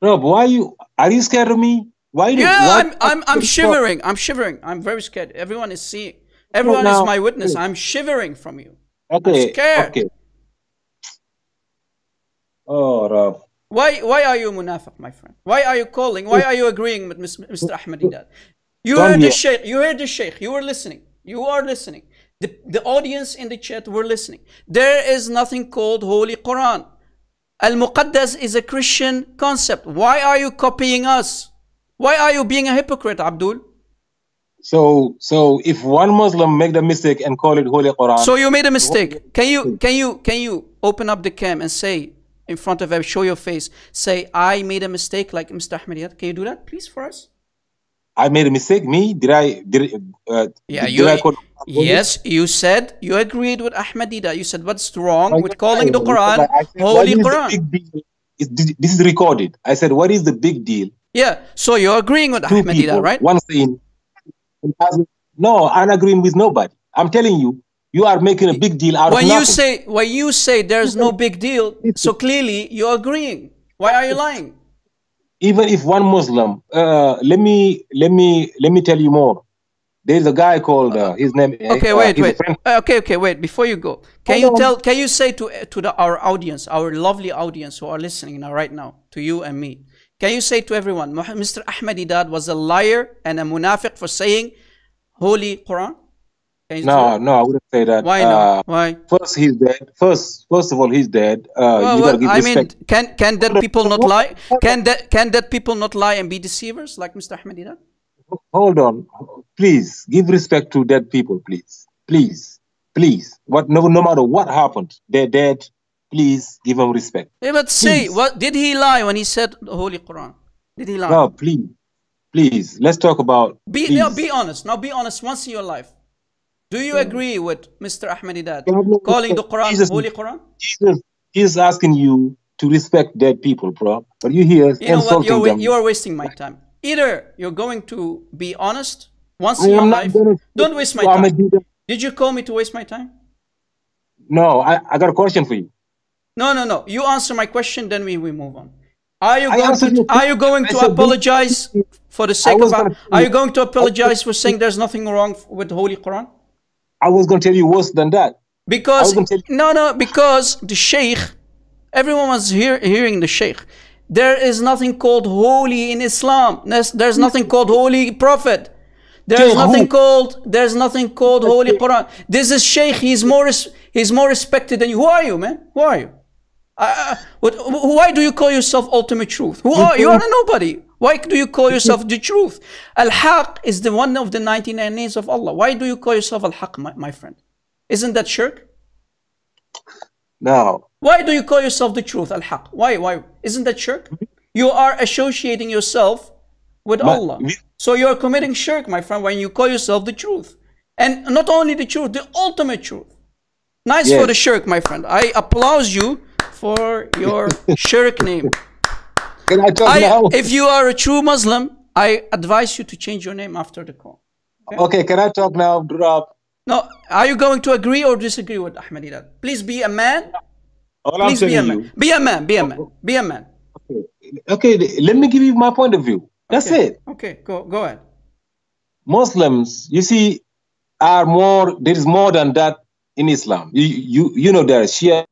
Rob, why you are you scared of me? Why do? Yeah, I'm, I'm, I'm shivering. I'm shivering. I'm very scared. Everyone is seeing. Everyone is my witness. I'm shivering from you. Okay, scared. okay. Oh, Rob. Why, why are you munafiq, my friend? Why are you calling? Why are you agreeing with Mr. Ahmed Deedat? You heard the sheikh. You heard the sheikh. You were listening. You are listening. The, the audience in the chat were listening. There is nothing called Holy Quran. Al Muqaddas is a Christian concept. Why are you copying us? Why are you being a hypocrite, Abdul? So, so if one Muslim make the mistake and call it Holy Quran, So you made a mistake. Can you can you can you open up the cam and say in front of everyone, show your face, say I made a mistake like Mr. Ahmed Deedat. Can you do that, please, for us? I made a mistake. Me? Did I? Did uh, Yeah, did, you. did I yes, you said you agreed with Ahmed Deedat. You said what's wrong I with calling the Quran said, said, Holy Quran? Is this, is recorded. I said, what is the big deal? Yeah. So you're agreeing with Two Ahmed Deedat, people, right? one saying, no, I'm agreeing with nobody. I'm telling you, you are making a big deal out of When of you nothing. say when you say there's no big deal, so clearly you're agreeing. Why are you lying? Even if one Muslim, uh, let me let me let me tell you more. There's a guy called uh, his name. Okay, uh, wait, wait. Uh, Okay, okay, wait. Before you go, can Hold you on. tell? Can you say to to the, our audience, our lovely audience who are listening now, right now, to you and me? Can you say to everyone, Mr. Ahmed Deedat was a liar and a munafiq for saying Holy Quran? Say No, no, I wouldn't say that. Why Uh. Why? First, he's dead. First, first of all, he's dead. Uh, Well, you well, give I mean, can can dead people not lie? Can that can dead people not lie and be deceivers like Mr. Ahmed Deedat? Hold on, please give respect to dead people, please, please, please. What? No, no matter what happened, they're dead. Please give them respect. Yeah, but say, what did he lie when he said the Holy Quran? Did he lie? No, please, please. Let's talk about. Be please. now, be honest. Now, be honest. Once in your life, do you agree with Mr. Ahmed Deedat You calling the. Quran Jesus- Holy Quran? Jesus, Jesus asking you to respect dead people, bro. But you here You know what? You're, them. you are wasting my time. Either you're going to be honest once I in your life. gonna- Don't waste my I'm time. Did you call me to waste my time? No, I, I got a question for you. No, no, no. You answer my question, then we, we move on. Are you going to your Are you going to said, apologize for the sake of? Are you going to apologize for saying there's nothing wrong with the Holy Quran? I was going to tell you worse than that. Because you- no, no, because the sheikh, everyone was hear, hearing the sheikh. There is nothing called holy in Islam. There's, there's nothing called holy prophet. There's nothing called. There's nothing called holy Quran. This is sheikh. He's more. He's more respected than you. Who are you, man? Who are you? Uh, what, why do you call yourself ultimate truth? Who are you? Are a nobody. Why do you call yourself the truth? Al Haq is the one of the 99 names of Allah. Why do you call yourself Al Haq, my, my friend? Isn't that shirk? No. Why do you call yourself the truth, Al Haq? Why? Why? Isn't that shirk? You are associating yourself with Ma- Allah. So you're committing shirk, my friend, when you call yourself the truth. And not only the truth, the ultimate truth. Nice for the shirk, my friend. I applaud you for your *laughs* shirk name. Can I talk I, now? *laughs* if you are a true Muslim, I advise you to change your name after the call. Okay, can I talk now, Rob? No, are you going to agree or disagree with Ahmed Deedat? Please be a man. All I'm Please be a man. you. Be a man. Be a man. Be a man. Okay, let me give you my point of view. That's Okay. it. Okay, go go ahead. Muslims, you see, are more. There is more than that in Islam. You you you know there are Shia,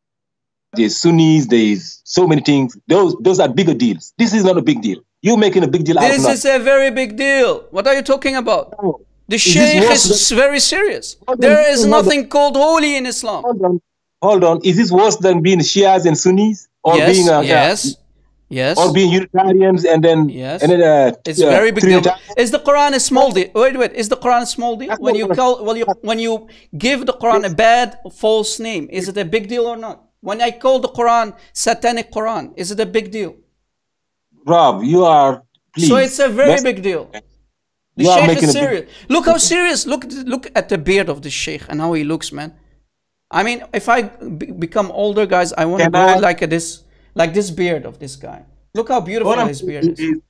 there's Sunnis, there's so many things. Those those are bigger deals. This is not a big deal. You're making a big deal This is a very big deal. What are you talking about? The this sheikh is very serious. Hold on, There is on. nothing called holy in Islam. Hold on, hold on. Is this worse than being Shias and Sunnis, or yes, being uh, yes, yes. or being Unitarians and then Yes. and then uh, It's uh, very big deal. Is the Quran a small deal? Wait, wait. Is the Quran a small deal? When you call, when you when you give the Quran a bad, false name, is it a big deal or not? When I call the Quran satanic Quran, is it a big deal? Rob, you are. Please. So it's a very big deal. The You sheikh is serious. Look how serious. Look, look at the beard of the sheikh and how he looks, man. I mean, if I become older, guys, I want to I- like this, like this beard of this guy. Look how beautiful his beard is. is-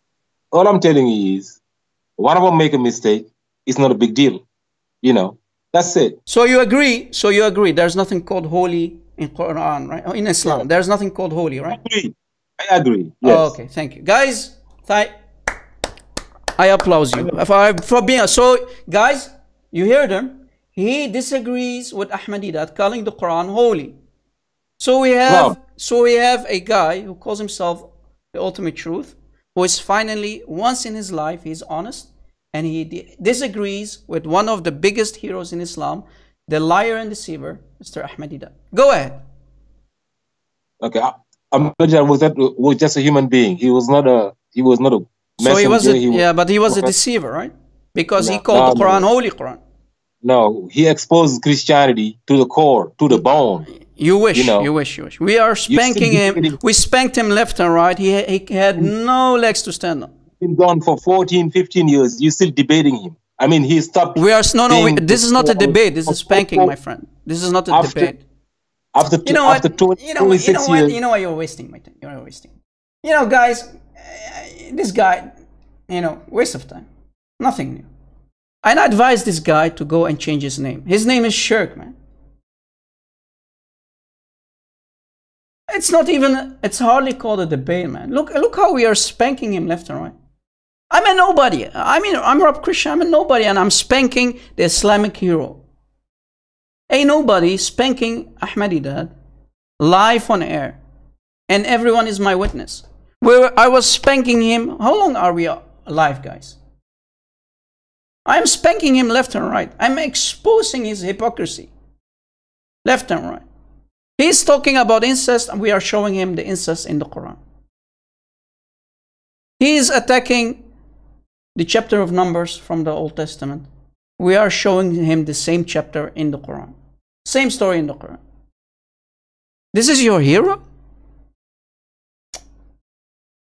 all I'm telling you is, one of them make a mistake. It's not a big deal. You know, that's it. So you agree? So you agree? There's nothing called holy in Quran, right? Oh, in Islam, there's nothing called holy, right? I agree. I agree. Oh, yes. Oh, okay, thank you, guys. Th- I applaud you for, for being so. Guys, you heard him. He disagrees with Ahmed Deedat calling the Quran holy. So we have Rob. so we have a guy who calls himself the ultimate truth, who is finally once in his life he's honest and he di- disagrees with one of the biggest heroes in Islam, the liar and deceiver, Mr. Ahmed Deedat. Go ahead. Okay. I, Ahmed Deedat was that was just a human being. He was not a. He was not a. So he was a, messenger, yeah, but he was a deceiver, right? Because he No, called the Quran no. holy Quran. No, he exposed Christianity to the core, to the bone. You wish, you, You wish, you wish. We are spanking him. We spanked him left and right. He, he had no legs to stand on. Been gone for 14, 15 years. You're still debating him. I mean, he stopped. We are no, no. We, this is not a debate. This is spanking, my friend. This is not a After- debate. After, You know what? after 20, You know what? You 26 know what? You know what? You're wasting my time. You're wasting. You know, guys, uh, this guy, you know, waste of time. Nothing new. And I advise this guy to go and change his name. His name is Shirk, man. It's not even. It's hardly called a debate, man. Look, look how we are spanking him left and right. I'm a nobody. I mean, I'm Rob Christian. I'm a nobody, and I'm spanking the Islamic hero. A nobody spanking Ahmed Deedat live on air, and everyone is my witness. Where I was spanking him. How long are we alive, guys? I'm spanking him left and right. I'm exposing his hypocrisy. Left and right. He's talking about incest, and we are showing him the incest in the Quran. He is attacking the chapter of Numbers from the Old Testament. We are showing him the same chapter in the Quran. Same story in the Quran. This is your hero?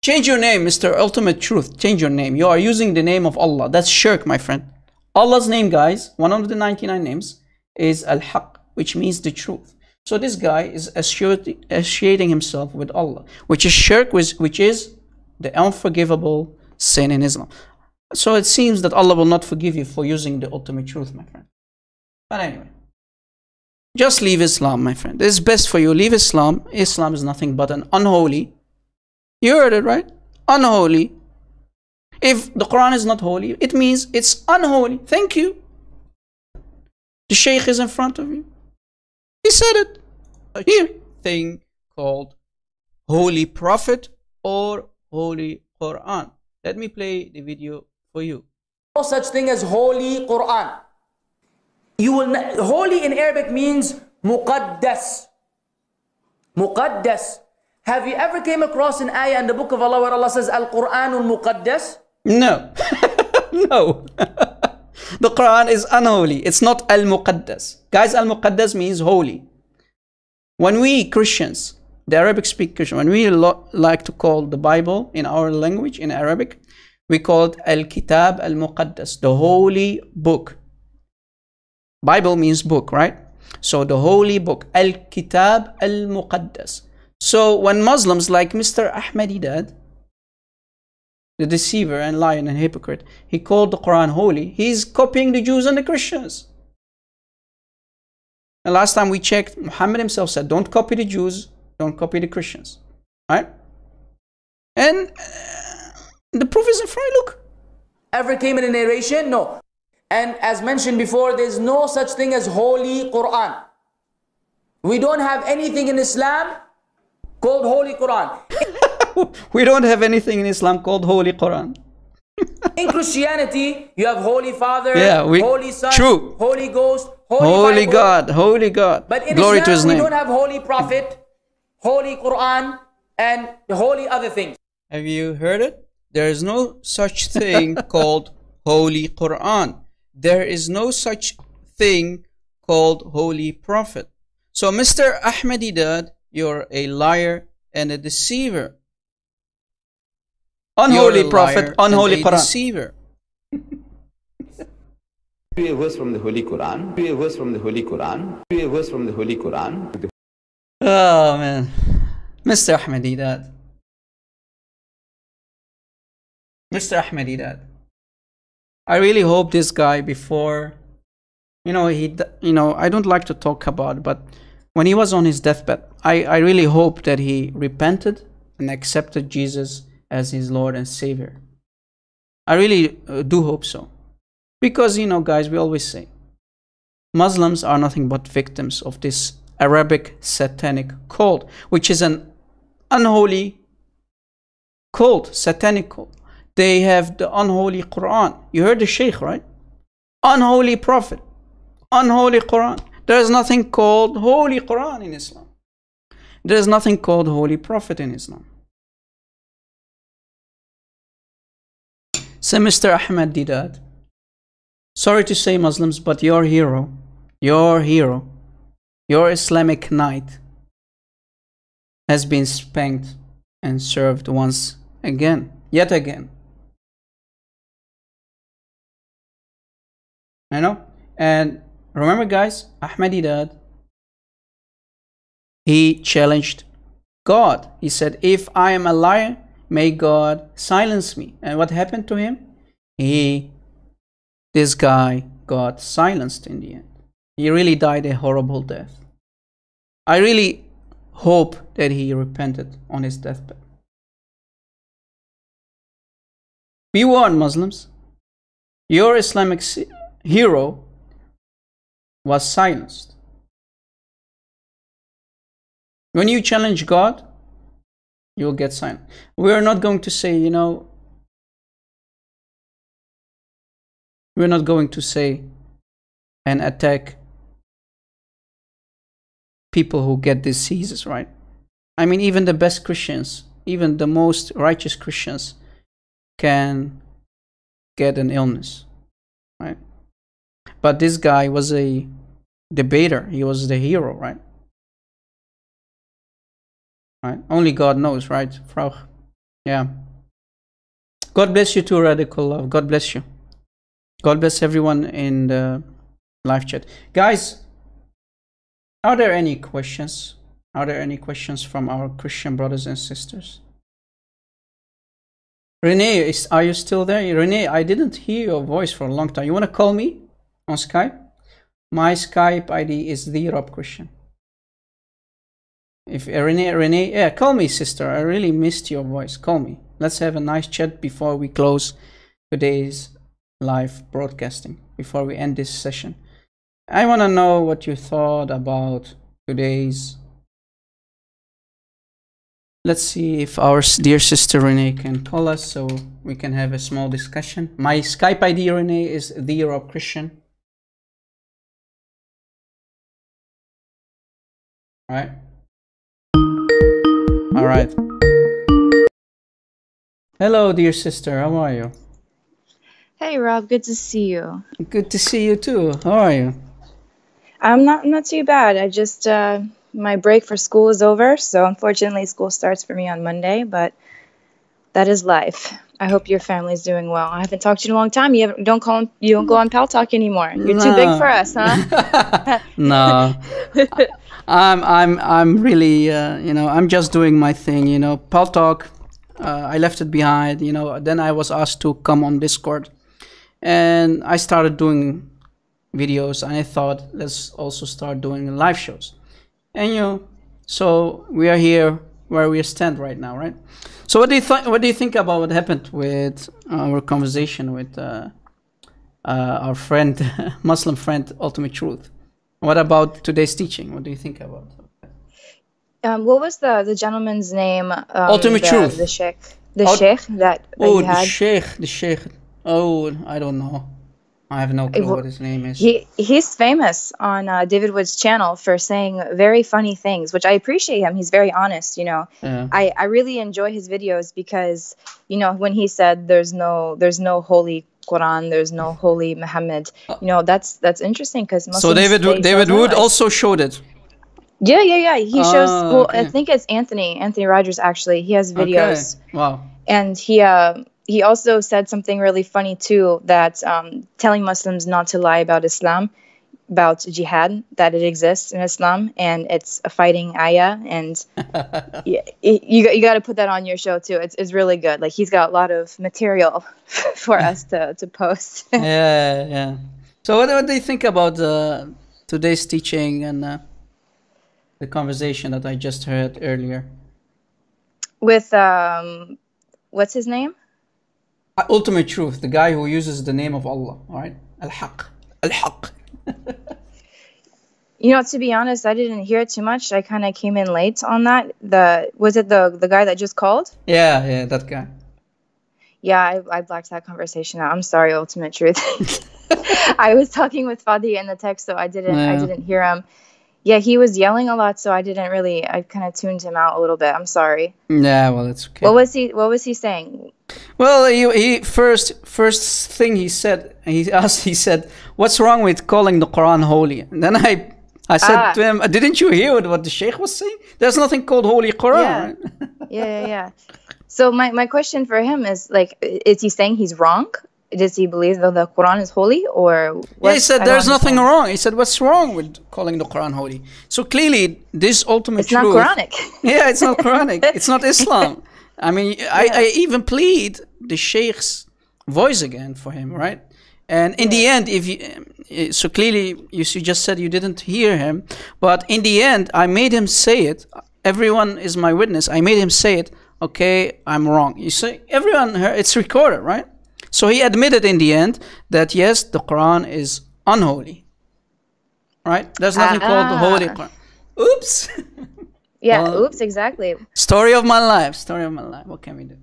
Change your name, Mr. Ultimate Truth. Change your name. You are using the name of Allah. That's shirk, my friend. Allah's name, guys, one of the 99 names, is Al Haq, which means the truth. So this guy is associating himself with Allah, which is shirk, which is the unforgivable sin in Islam. So it seems that Allah will not forgive you for using the ultimate truth, my friend. But anyway, just leave Islam, my friend. It's best for you. Leave Islam. Islam is nothing but an unholy. You heard it right? Unholy. If the Quran is not holy, it means it's unholy. Thank you. The Shaykh is in front of you. He said it. Here. Thing called Holy Prophet or Holy Quran. Let me play the video for you. no such thing as holy Quran. You will not, holy in Arabic means muqaddas. Muqaddas. Have you ever came across an ayah in the book of Allah where Allah says Al Quranul Muqaddas? No. *laughs* no. *laughs* the Quran is unholy. It's not Al Muqaddas. Guys, Al Muqaddas means holy. When we Christians, the Arabic speakers, when we lo- like to call the Bible in our language, in Arabic, we call it Al Kitab Al Muqaddas, the holy book. Bible means book, right? So the holy book, Al Kitab Al Muqaddas. So when Muslims like Mr. Ahmed Deedat the deceiver and liar and hypocrite, he called the Quran holy, he's copying the Jews and the Christians. And last time we checked, Muhammad himself said, don't copy the Jews, don't copy the Christians. Right? And uh, the proof is in front. Look. Ever came in a narration? No. And as mentioned before, there's no such thing as holy Quran. We don't have anything in Islam called holy Quran. *laughs* we don't have anything in Islam called holy Quran. in Christianity, you have Holy Father, Yeah, we- Holy Son, true. Holy Ghost, Holy, Holy Bible. God, holy God. But in Glory Islam, to his name. we don't have Holy Prophet, Holy Quran, and holy other things. Have you heard it? There is no such thing *laughs* called Holy Quran. There is no such thing called Holy Prophet. So, Mr. Ahmed Deedat, you're a liar and a deceiver. Unholy You're a Prophet, liar unholy and a Quran. deceiver. Be a verse from the Holy Quran. Be a verse from the Holy Quran. Be a verse from the Holy Quran. Oh man, Mr. Ahmed Deedat. Mr. Ahmed Deedat. I really hope this guy before, you know, he, you know, I don't like to talk about, but when he was on his deathbed, I, I really hope that he repented and accepted Jesus as his Lord and Savior. I really uh, do hope so. Because, you know, guys, we always say Muslims are nothing but victims of this Arabic satanic cult, which is an unholy cult, satanic cult. They have the unholy Quran. You heard the Sheikh, right? Unholy Prophet, unholy Quran. There is nothing called Holy Quran in Islam. There is nothing called Holy Prophet in Islam. So, Mr. Ahmed Deedat, sorry to say, Muslims, but your hero, your hero, your Islamic knight has been spanked and served once again, yet again. You know? And remember, guys, Ahmed Deedat, he challenged God. He said, If I am a liar, may God silence me. And what happened to him? He, this guy, got silenced in the end. He really died a horrible death. I really hope that he repented on his deathbed. Be warned, Muslims. Your Islamic hero was silenced. When you challenge God, you'll get silent. We're not going to say, you know, we're not going to say and attack people who get diseases, right? I mean, even the best Christians, even the most righteous Christians, can get an illness, right? But this guy was a debater, he was the hero, right? Right? Only God knows, right? Frau. Yeah. God bless you too, Radical Love. God bless you. God bless everyone in the live chat. Guys, are there any questions? Are there any questions from our Christian brothers and sisters? Renee, is, are you still there? Renee, I didn't hear your voice for a long time. You want to call me on Skype? My Skype ID is the Rob Christian. If uh, Renee, Renee, yeah, call me, sister. I really missed your voice. Call me. Let's have a nice chat before we close today's live broadcasting. Before we end this session, I want to know what you thought about today's. Let's see if our dear sister Renee can call us so we can have a small discussion. My Skype ID, Renee, is the Rob Christian. Right. All right. Hello, dear sister. How are you? Hey Rob, good to see you. Good to see you too. How are you? I'm not not too bad. I just uh, my break for school is over, so unfortunately school starts for me on Monday, but that is life. I hope your family's doing well. I haven't talked to you in a long time. You don't call you don't go on Pal Talk anymore. You're too big for us, huh? *laughs* No, I'm I'm I'm really uh, you know I'm just doing my thing. You know, Pal Talk Uh, I left it behind. You know. Then I was asked to come on Discord, and I started doing videos. And I thought, let's also start doing live shows. And you know, so we are here where we stand right now, right? So what do you think? What do you think about what happened with our conversation with uh, uh, our friend, *laughs* Muslim friend, Ultimate Truth? What about today's teaching? What do you think about? Um, what was the the gentleman's name? Um, Ultimate the, Truth. The sheikh. The sheikh that, that Oh, you the sheikh, the sheikh. Oh, I don't know. I have no clue what his name is. He he's famous on uh, David Wood's channel for saying very funny things, which I appreciate him. He's very honest, you know. Yeah. I, I really enjoy his videos because you know when he said there's no there's no holy Quran, there's no holy Muhammad. You know that's that's interesting because so David David Wood also showed it. Yeah, yeah, yeah. He shows. Oh, well, I think it's Anthony Anthony Rogers actually. He has videos Okay. Wow. and he uh, he also said something really funny too that um, telling Muslims not to lie about Islam, about jihad, that it exists in Islam and it's a fighting ayah, and *laughs* you got- you got to put that on your show too. It's it's really good. Like he's got a lot of material *laughs* for us to to post. *laughs* yeah, yeah. So what, what do you think about uh, today's teaching and uh, the conversation that I just heard earlier? With um, what's his name? Uh, Ultimate truth, the guy who uses the name of Allah, all right? Al-Haq. Al-Haq. *laughs* You know, to be honest, I didn't hear it too much. I kind of came in late on that. The was it the the guy that just called? Yeah, yeah, that guy. Yeah, I, I blacked that conversation out. I'm sorry, Ultimate Truth. *laughs* I was talking with Fadi in the text, so I didn't I didn't hear him. Yeah, he was yelling a lot, so I didn't really. I kind of tuned him out a little bit. I'm sorry. Yeah, well, it's okay. What was he? What was he saying? Well, he, he first first thing he said he *laughs* asked he said, "What's wrong with calling the Quran holy?" And then I I said Ah. to him, "Didn't you hear what the Sheikh was saying? There's nothing called holy Quran." Yeah. right?" *laughs* Yeah, yeah, yeah. So my my question for him is like, is he saying he's wrong? Does he believe that the Quran is holy, or Yeah, he said there's nothing wrong. He said, "What's wrong with calling the Quran holy?" So clearly, this ultimate It's not. Quranic. *laughs* Yeah, it's not Quranic. it's not Islam. I mean, I, I even plead the Sheikh's voice again for him, right? And in the end, if you uh, so clearly you, you just said you didn't hear him, but in the end, I made him say it. Everyone is my witness. I made him say it. Okay, I'm wrong. You say everyone. heard- It's recorded, right? So he admitted in the end that yes, the Quran is unholy. Right? There's nothing called the holy Ah. Quran. Oops. *laughs* Yeah. Well- oops. Exactly. Story of my life. Story of my life. What can we do?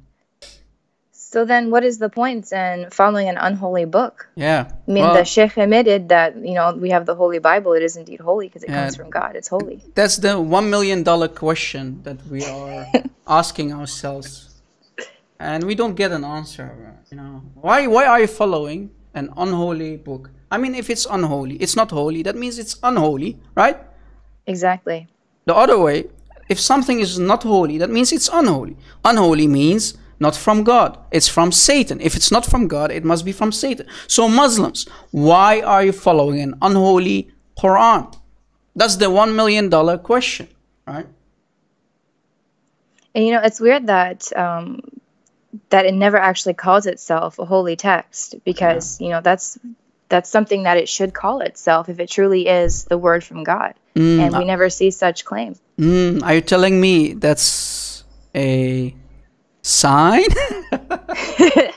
So then, what is the point in following an unholy book? Yeah. I mean, well, the Sheikh admitted that you know we have the Holy Bible. It is indeed holy because it Yeah. comes from God. It's holy. that's the one million dollar question that we are *laughs* asking ourselves, and we don't get an answer. You know, why? Why are you following an unholy book? I mean, if it's unholy, it's not holy. That means it's unholy, right? Exactly. The other way, if something is not holy, that means it's unholy. Unholy means not from God, it's from Satan. If it's not from God, it must be from Satan. So, Muslims, why are you following an unholy Quran? That's the one million dollar question, right? And you know, it's weird that um, that it never actually calls itself a holy text because you know that's that's something that it should call itself if it truly is the word from God. and we never see such claim. Mm, are you telling me that's a sign? *laughs* *laughs*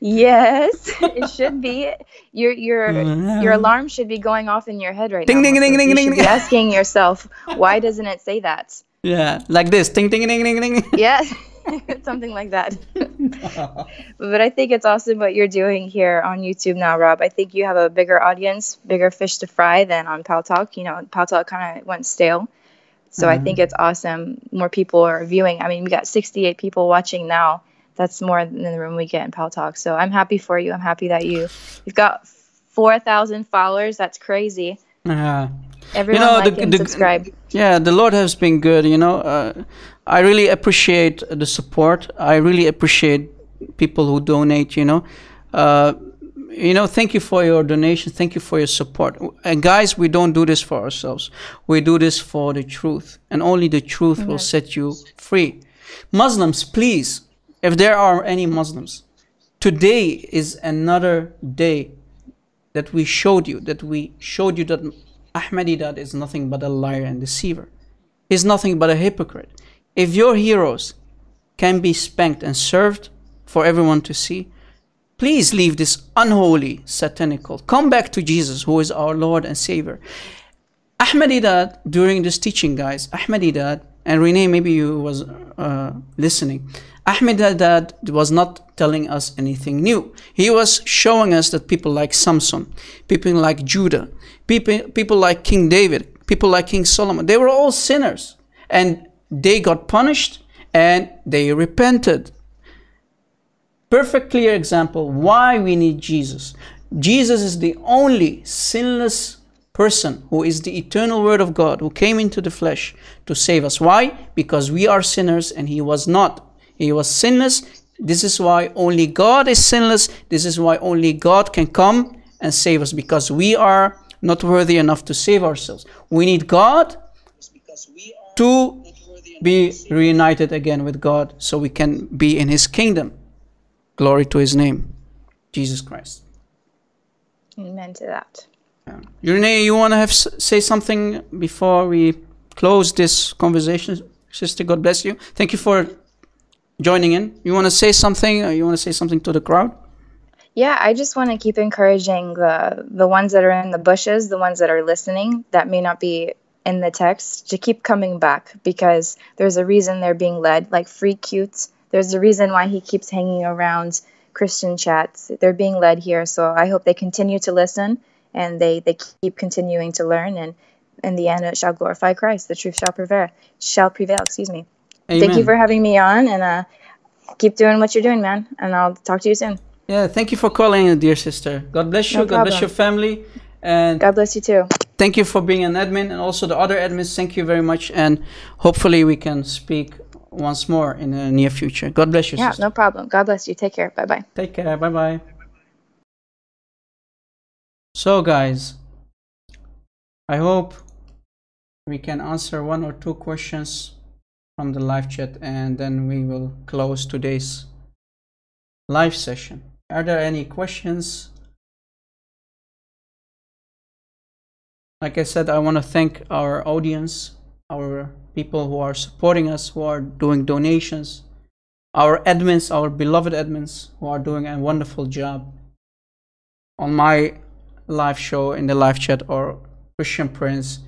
Yes, it should be. Your your *laughs* your alarm should be going off in your head right Ding, now. ding, ding, ding, You ding, should ding. be asking yourself, why doesn't it say that? Yeah, like this. Ding, ding, ding, ding, ding. Yeah, *laughs* *laughs* something like that. *laughs* but I think it's awesome what you're doing here on YouTube now, Rob. I think you have a bigger audience, bigger fish to fry than on Pal Talk. You know, Pal Talk kind of went stale. So I think mm-hmm. it's awesome. More people are viewing. I mean, we got 68 people watching now. That's more than the room we get in Pal Talk. So I'm happy for you. I'm happy that you you've got 4,000 followers. That's crazy. Yeah. Everyone know, like the- and the- subscribe. Yeah, the Lord has been good. You know, uh, I really appreciate the support. I really appreciate people who donate. You know, uh, you know, thank you for your donation. Thank you for your support. And guys, we don't do this for ourselves. We do this for the truth, and only the truth will set you free. Muslims, please if there are any Muslims, today is another day that we showed you, that we showed you that Ahmed Deedat is nothing but a liar and deceiver. He's nothing but a hypocrite. If your heroes can be spanked and served for everyone to see, please leave this unholy satanic cult. Come back to Jesus, who is our Lord and Savior. Ahmed Deedat, during this teaching, guys, Ahmed Deedat, and Renee, maybe you was uh, listening. Ahmed Deedat was not telling us anything new. He was showing us that people like Samson, people like Judah, people, people like King David, people like King Solomon, they were all sinners. And they got punished and they repented. Perfect clear example why we need Jesus. Jesus is the only sinless person who is the eternal word of God who came into the flesh to save us. Why? Because we are sinners and he was not. He was sinless. This is why only God is sinless. This is why only God can come and save us because we are not worthy enough to save ourselves. We need God to be reunited again with God so we can be in his kingdom. Glory to his name, Jesus Christ. Amen to that. Yeah. Renee, you want to have say something before we close this conversation? Sister, God bless you. Thank you for joining in. You want to say something or you want to say something to the crowd? Yeah, I just want to keep encouraging the the ones that are in the bushes, the ones that are listening that may not be in the text to keep coming back because there's a reason they're being led like free cutes there's a reason why he keeps hanging around Christian chats. They're being led here, so I hope they continue to listen and they, they keep continuing to learn. And in the end, it shall glorify Christ. The truth shall prevail. Shall prevail. Excuse me. Amen. Thank you for having me on, and uh, keep doing what you're doing, man. And I'll talk to you soon. Yeah, thank you for calling, dear sister. God bless you. No God bless your family. And God bless you too. Thank you for being an admin, and also the other admins. Thank you very much, and hopefully we can speak once more in the near future. God bless you. Yeah, sister. no problem. God bless you. Take care. Bye bye. Take care. Bye bye. So, guys, I hope we can answer one or two questions from the live chat and then we will close today's live session. Are there any questions? Like I said, I want to thank our audience, our people who are supporting us, who are doing donations, our admins, our beloved admins, who are doing a wonderful job on my live show in the live chat or Christian Prince.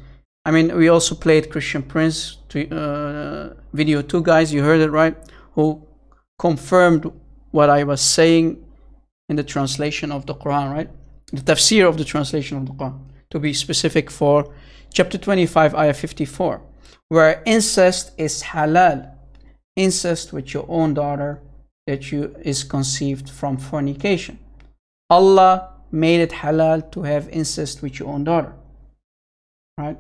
I mean, we also played Christian Prince to, uh, video two guys, you heard it right, who confirmed what I was saying in the translation of the Quran, right? The tafsir of the translation of the Quran, to be specific for chapter 25, ayah 54 where incest is halal, incest with your own daughter that you is conceived from fornication. Allah made it halal to have incest with your own daughter. Right?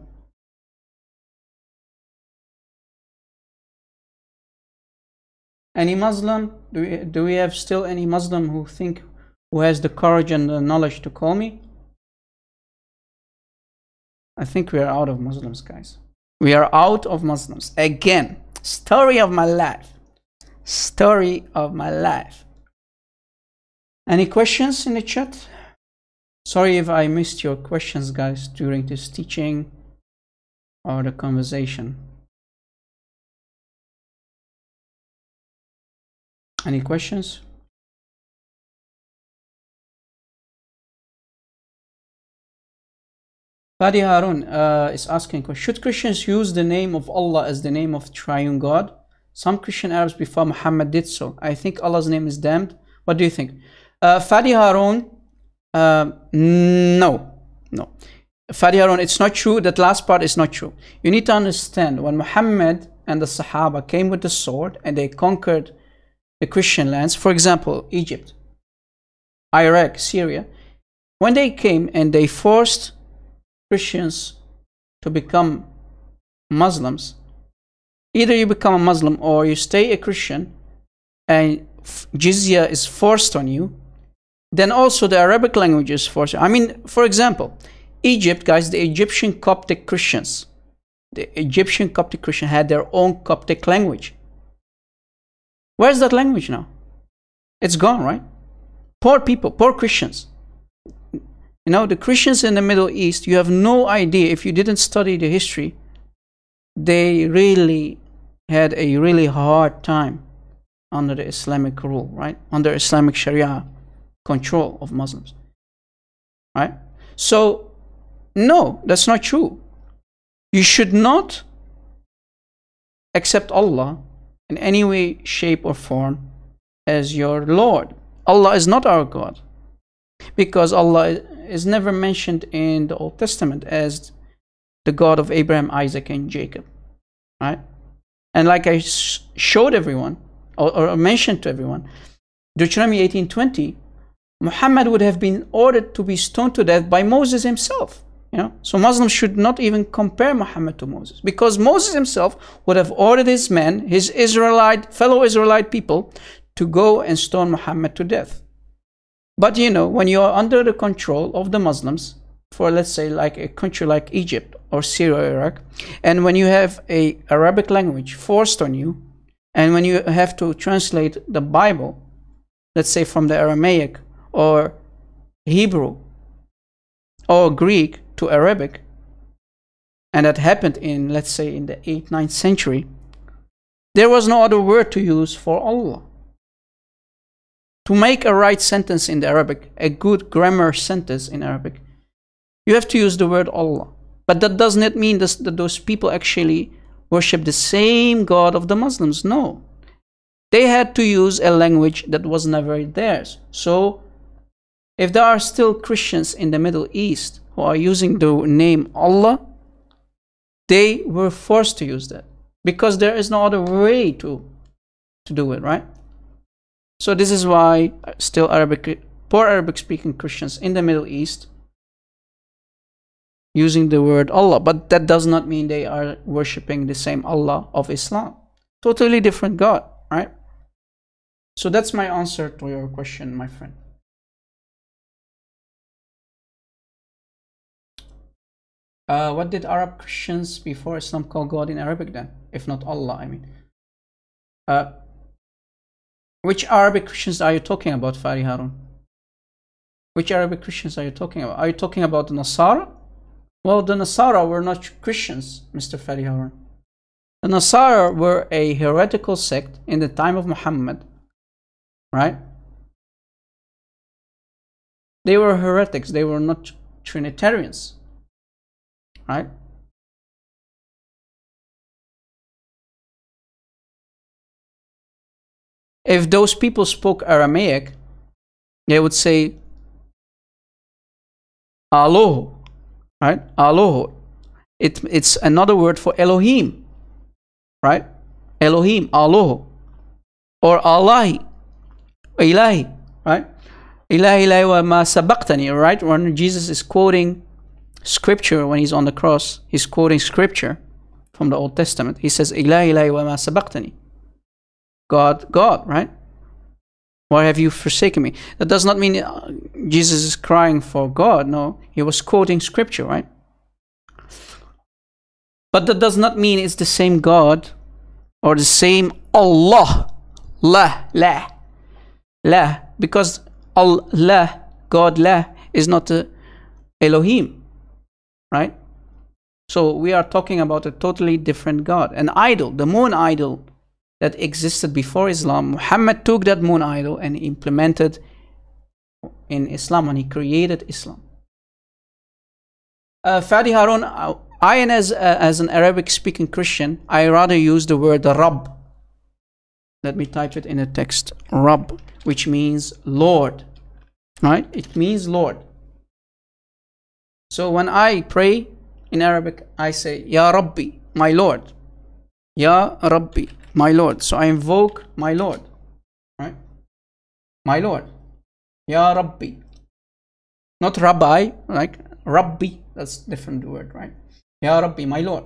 Any Muslim? Do we, do we have still any Muslim who think who has the courage and the knowledge to call me? I think we are out of Muslims, guys. We are out of Muslims. Again, story of my life. Story of my life. Any questions in the chat? Sorry if I missed your questions, guys, during this teaching or the conversation. Any questions? Fadi Harun uh, is asking, should Christians use the name of Allah as the name of triune God? Some Christian Arabs before Muhammad did so. I think Allah's name is damned. What do you think? Uh, Fadi Harun, uh, no, no. Fadi Harun, it's not true. That last part is not true. You need to understand when Muhammad and the Sahaba came with the sword and they conquered the Christian lands, for example, Egypt, Iraq, Syria, when they came and they forced Christians to become Muslims, either you become a Muslim or you stay a Christian and jizya is forced on you, then also the Arabic language is forced. I mean, for example, Egypt, guys, the Egyptian Coptic Christians, the Egyptian Coptic Christian had their own Coptic language. Where's that language now? It's gone, right? Poor people, poor Christians. You know, the Christians in the Middle East, you have no idea if you didn't study the history, they really had a really hard time under the Islamic rule, right? Under Islamic Sharia control of Muslims. Right? So, no, that's not true. You should not accept Allah in any way, shape, or form as your Lord. Allah is not our God because Allah is never mentioned in the Old Testament as the God of Abraham, Isaac, and Jacob. Right? And like I showed everyone, or, or mentioned to everyone, Deuteronomy 18:20, Muhammad would have been ordered to be stoned to death by Moses himself. You know, so Muslims should not even compare Muhammad to Moses because Moses himself would have ordered his men, his Israelite fellow Israelite people, to go and stone Muhammad to death. But you know, when you are under the control of the Muslims, for let's say like a country like Egypt or Syria, Iraq, and when you have a Arabic language forced on you, and when you have to translate the Bible, let's say from the Aramaic or Hebrew or Greek to Arabic, and that happened in, let's say, in the 8th, 9th century, there was no other word to use for Allah. To make a right sentence in the Arabic, a good grammar sentence in Arabic, you have to use the word Allah. But that does not mean this, that those people actually worship the same God of the Muslims. No. They had to use a language that was never theirs. So, if there are still Christians in the Middle East who are using the name Allah, they were forced to use that because there is no other way to, to do it, right? So, this is why still Arabic, poor Arabic speaking Christians in the Middle East using the word Allah, but that does not mean they are worshipping the same Allah of Islam. Totally different God, right? So that's my answer to your question, my friend. Uh, what did Arab Christians before Islam call God in Arabic then? If not Allah, I mean. Uh, which Arabic Christians are you talking about, Fadi Harun? Which Arabic Christians are you talking about? Are you talking about the Nasara? Well, the Nasara were not Christians, Mr. Fadi Harun. The Nasara were a heretical sect in the time of Muhammad, right? They were heretics, they were not Trinitarians, right? If those people spoke Aramaic, they would say, Aloho, right? Aloho. It, it's another word for Elohim, right? Elohim, Aloho. Or Allahi, Ilahi, right? Ilahi ilahi wa ma sabaqtani, right? When Jesus is quoting scripture when he's on the cross, he's quoting scripture from the Old Testament. He says. God, God, right? Why have you forsaken me? That does not mean uh, Jesus is crying for God. No, he was quoting scripture, right? But that does not mean it's the same God or the same Allah. La, la, la. Because Allah, God, la, is not a Elohim, right? So we are talking about a totally different God. An idol, the moon idol, that existed before Islam, Muhammad took that moon idol and implemented in Islam and he created Islam. Uh, Fadi Harun, uh, I as, uh, as an Arabic speaking Christian, I rather use the word Rab. Let me type it in a text. Rab, which means Lord. Right? It means Lord. So when I pray in Arabic, I say, Ya Rabbi, my Lord. Ya Rabbi my Lord. So I invoke my Lord, right? My Lord. Ya Rabbi. Not Rabbi, like Rabbi, that's different word, right? Ya Rabbi, my Lord.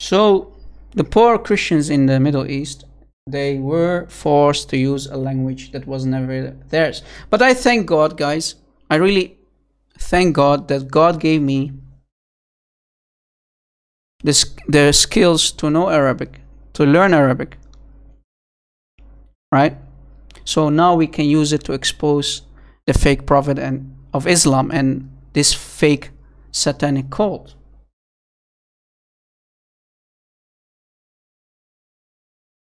So the poor Christians in the Middle East, they were forced to use a language that was never theirs. But I thank God, guys. I really thank God that God gave me the, their skills to know Arabic, to learn Arabic. Right? So now we can use it to expose the fake prophet and of Islam and this fake satanic cult.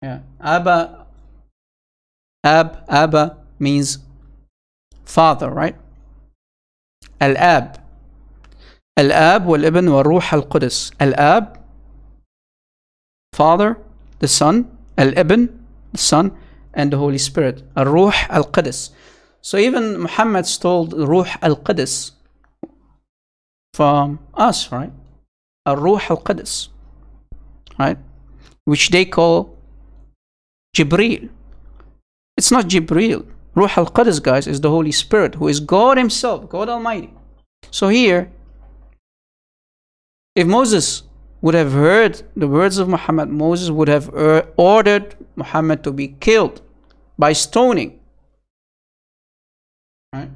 Yeah. Abba Ab Abba means father, right? Al-Ab. Al-Ab wal-Ibn wa-Ruh al-Qudus. Al-Ab, father, the son. Al-Ibn, the son. And the Holy Spirit. Al-Ruh al-Qudus. So even Muhammad stole Ruh al-Qudus from us, right? Al-Ruh al-Qudus. Right? Which they call Jibreel. It's not Jibreel. Ruh al Qudus, guys, is the Holy Spirit, who is God Himself, God Almighty. So here, if Moses would have heard the words of Muhammad, Moses would have er- ordered Muhammad to be killed by stoning. Right?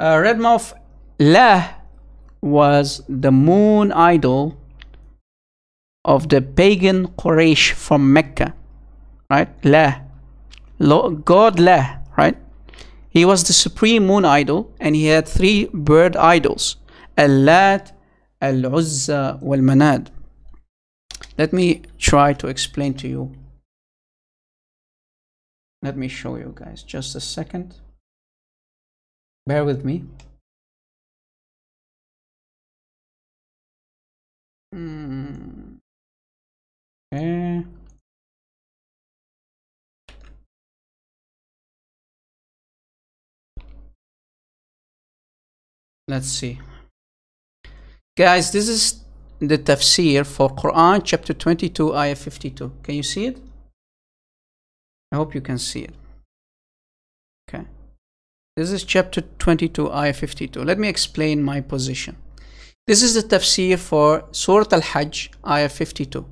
Uh, Redmouth Lah was the moon idol of the pagan Quraysh from Mecca. Right? Lo- God Lah, right? He was the supreme moon idol and he had three bird idols Al-Lat, Al-Uzza, Wal-Manad. Let me try to explain to you. Let me show you guys just a second. Bear with me. Okay. Let's see. Guys, this is the tafsir for Quran chapter 22 ayah 52. Can you see it? I hope you can see it. Okay. This is chapter 22 ayah 52. Let me explain my position. This is the tafsir for Surah Al-Hajj ayah 52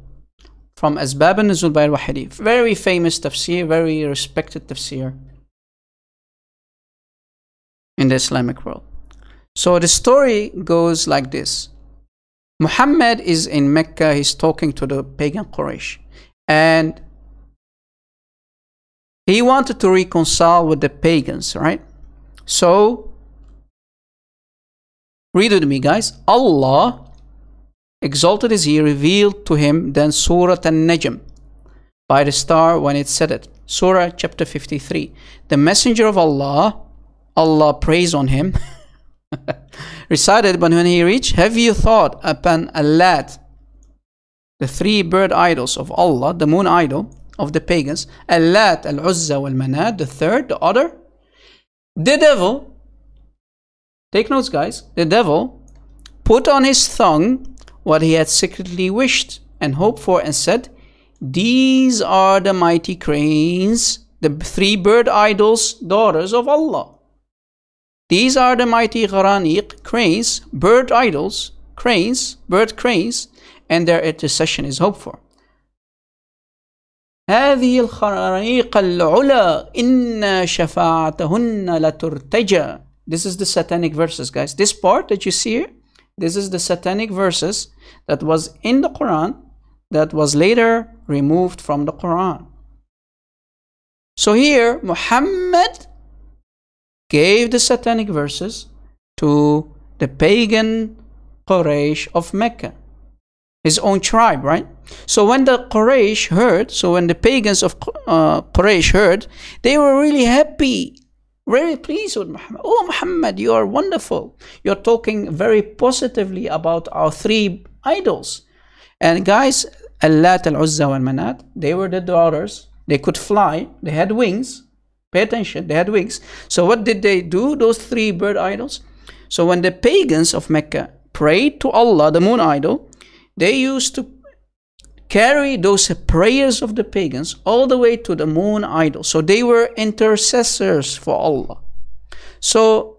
from Asbab al-Nuzul by al-Wahidi. Very famous tafsir, very respected tafsir in the Islamic world. So the story goes like this. Muhammad is in Mecca, he's talking to the pagan Quraysh. And he wanted to reconcile with the pagans, right? So, read with me, guys. Allah, exalted is He, revealed to him then Surah An Najm by the star when it said it. Surah chapter 53. The Messenger of Allah, Allah praise on him. *laughs* recited, but when he reached, have you thought upon Allat, the three bird idols of Allah, the moon idol of the pagans, Allat, Al Uzza, Al Manad, the third, the other? The devil, take notes, guys, the devil put on his tongue what he had secretly wished and hoped for and said, These are the mighty cranes, the three bird idols, daughters of Allah. These are the mighty gharaniq, cranes, bird idols, cranes, bird cranes, and their intercession is hoped for. هذه الخرانيق العلا إن شفاعتهن لترتجى This is the satanic verses, guys. This part that you see here, this is the satanic verses that was in the Quran that was later removed from the Quran. So here, Muhammad gave the satanic verses to the pagan Quraysh of Mecca, his own tribe, right? So when the Quraysh heard, so when the pagans of uh, Quraysh heard, they were really happy, very pleased with Muhammad. Oh, Muhammad, you are wonderful. You're talking very positively about our three idols. And guys, Allat, Al Uzza, and Manat, they were the daughters. They could fly, they had wings. Pay attention, they had wings. So what did they do, those three bird idols? So when the pagans of Mecca prayed to Allah, the moon idol, they used to carry those prayers of the pagans all the way to the moon idol. So they were intercessors for Allah. So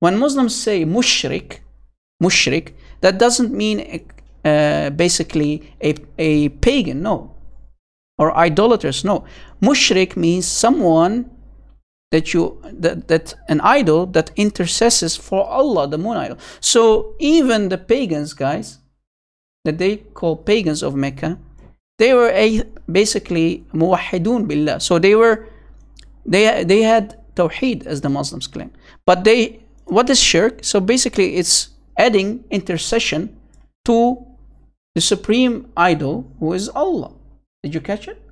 when Muslims say mushrik, mushrik, that doesn't mean uh, basically a, a pagan, no. Or idolaters, no. Mushrik means someone that you that, that an idol that intercesses for Allah, the moon idol. So even the pagans, guys, that they call pagans of Mecca, they were a, basically muwahidun billah. So they were they they had tawheed as the Muslims claim. But they what is shirk? So basically it's adding intercession to the supreme idol who is Allah. Did you catch it?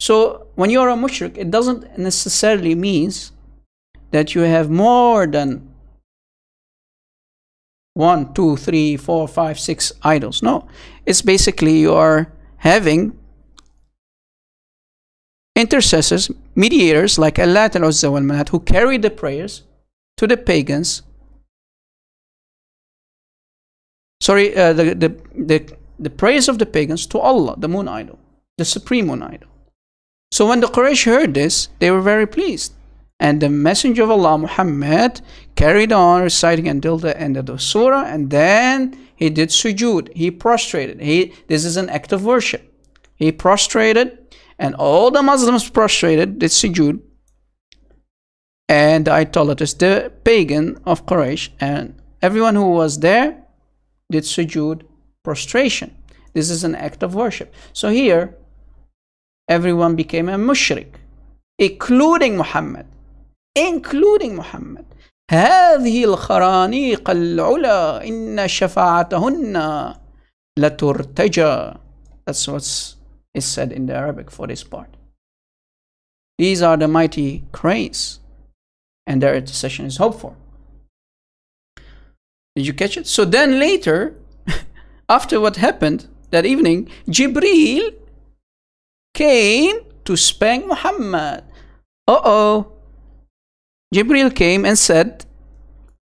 So when you're a mushrik, it doesn't necessarily means that you have more than one, two, three, four, five, six idols. No, it's basically you are having intercessors, mediators like Allat al Uzza wal Manat who carry the prayers to the pagans. Sorry, uh, the, the, the, the prayers of the pagans to Allah, the moon idol, the supreme moon idol. So when the Quraysh heard this, they were very pleased. And the Messenger of Allah, Muhammad, carried on reciting until the end of the surah, and then he did sujood. He prostrated. He, this is an act of worship. He prostrated, and all the Muslims prostrated, did sujood. And the idolaters, the pagan of Quraysh, and everyone who was there did sujood prostration. This is an act of worship. So here, everyone became a mushrik, including Muhammad Including Muhammad. هذه الخرانيق العلا إن شفاعتهن لترتجى That's what is said in the Arabic for this part. These are the mighty cranes, and their intercession is hoped for. Did you catch it? So then later, *laughs* after what happened that evening, Jibril came to spank Muhammad. Uh oh. Jibril came and said,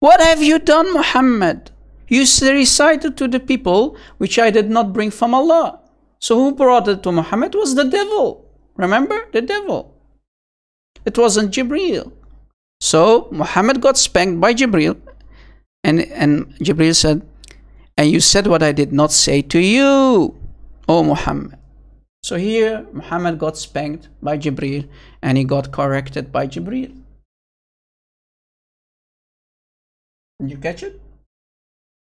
What have you done, Muhammad? You recited to the people which I did not bring from Allah. So who brought it to Muhammad was the devil. Remember? The devil. It wasn't Jibril. So Muhammad got spanked by Jibril. And, and Jibril said, And you said what I did not say to you, O Muhammad. So here Muhammad got spanked by Jibril and he got corrected by Jibril. Did you catch it?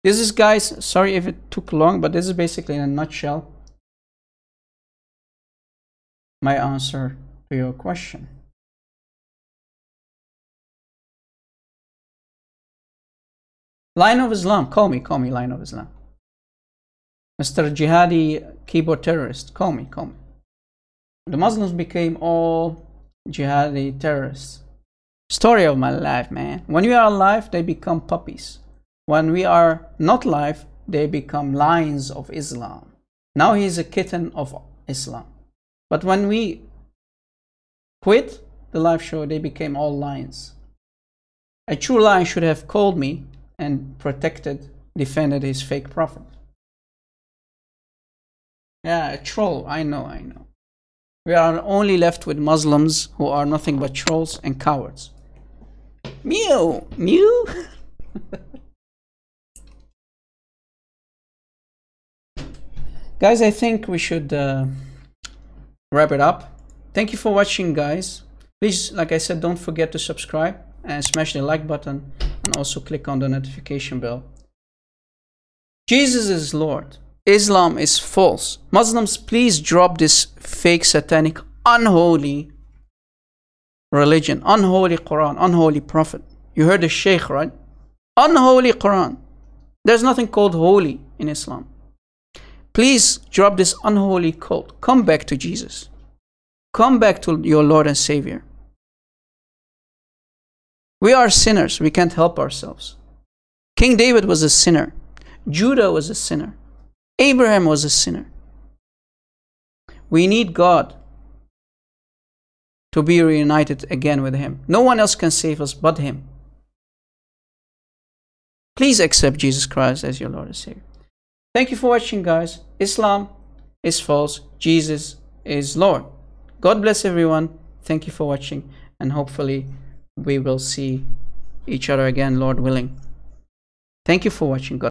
This is, guys, sorry if it took long, but this is basically in a nutshell my answer to your question. Line of Islam, call me, call me, Line of Islam. Mr. Jihadi keyboard terrorist. Call me, call me. The Muslims became all jihadi terrorists. Story of my life, man. When we are alive, they become puppies. When we are not alive, they become lions of Islam. Now he is a kitten of Islam. But when we quit the live show, they became all lions. A true lion should have called me and protected, defended his fake prophet. Yeah, a troll. I know, I know. We are only left with Muslims who are nothing but trolls and cowards. Mew! Mew! *laughs* guys, I think we should uh, wrap it up. Thank you for watching, guys. Please, like I said, don't forget to subscribe and smash the like button and also click on the notification bell. Jesus is Lord. Islam is false. Muslims, please drop this fake, satanic, unholy religion, unholy Quran, unholy Prophet. You heard the Sheikh, right? Unholy Quran. There's nothing called holy in Islam. Please drop this unholy cult. Come back to Jesus. Come back to your Lord and Savior. We are sinners. We can't help ourselves. King David was a sinner. Judah was a sinner. Abraham was a sinner. We need God to be reunited again with Him. No one else can save us but Him. Please accept Jesus Christ as your Lord and Savior. Thank you for watching, guys. Islam is false. Jesus is Lord. God bless everyone. Thank you for watching, and hopefully, we will see each other again, Lord willing. Thank you for watching. God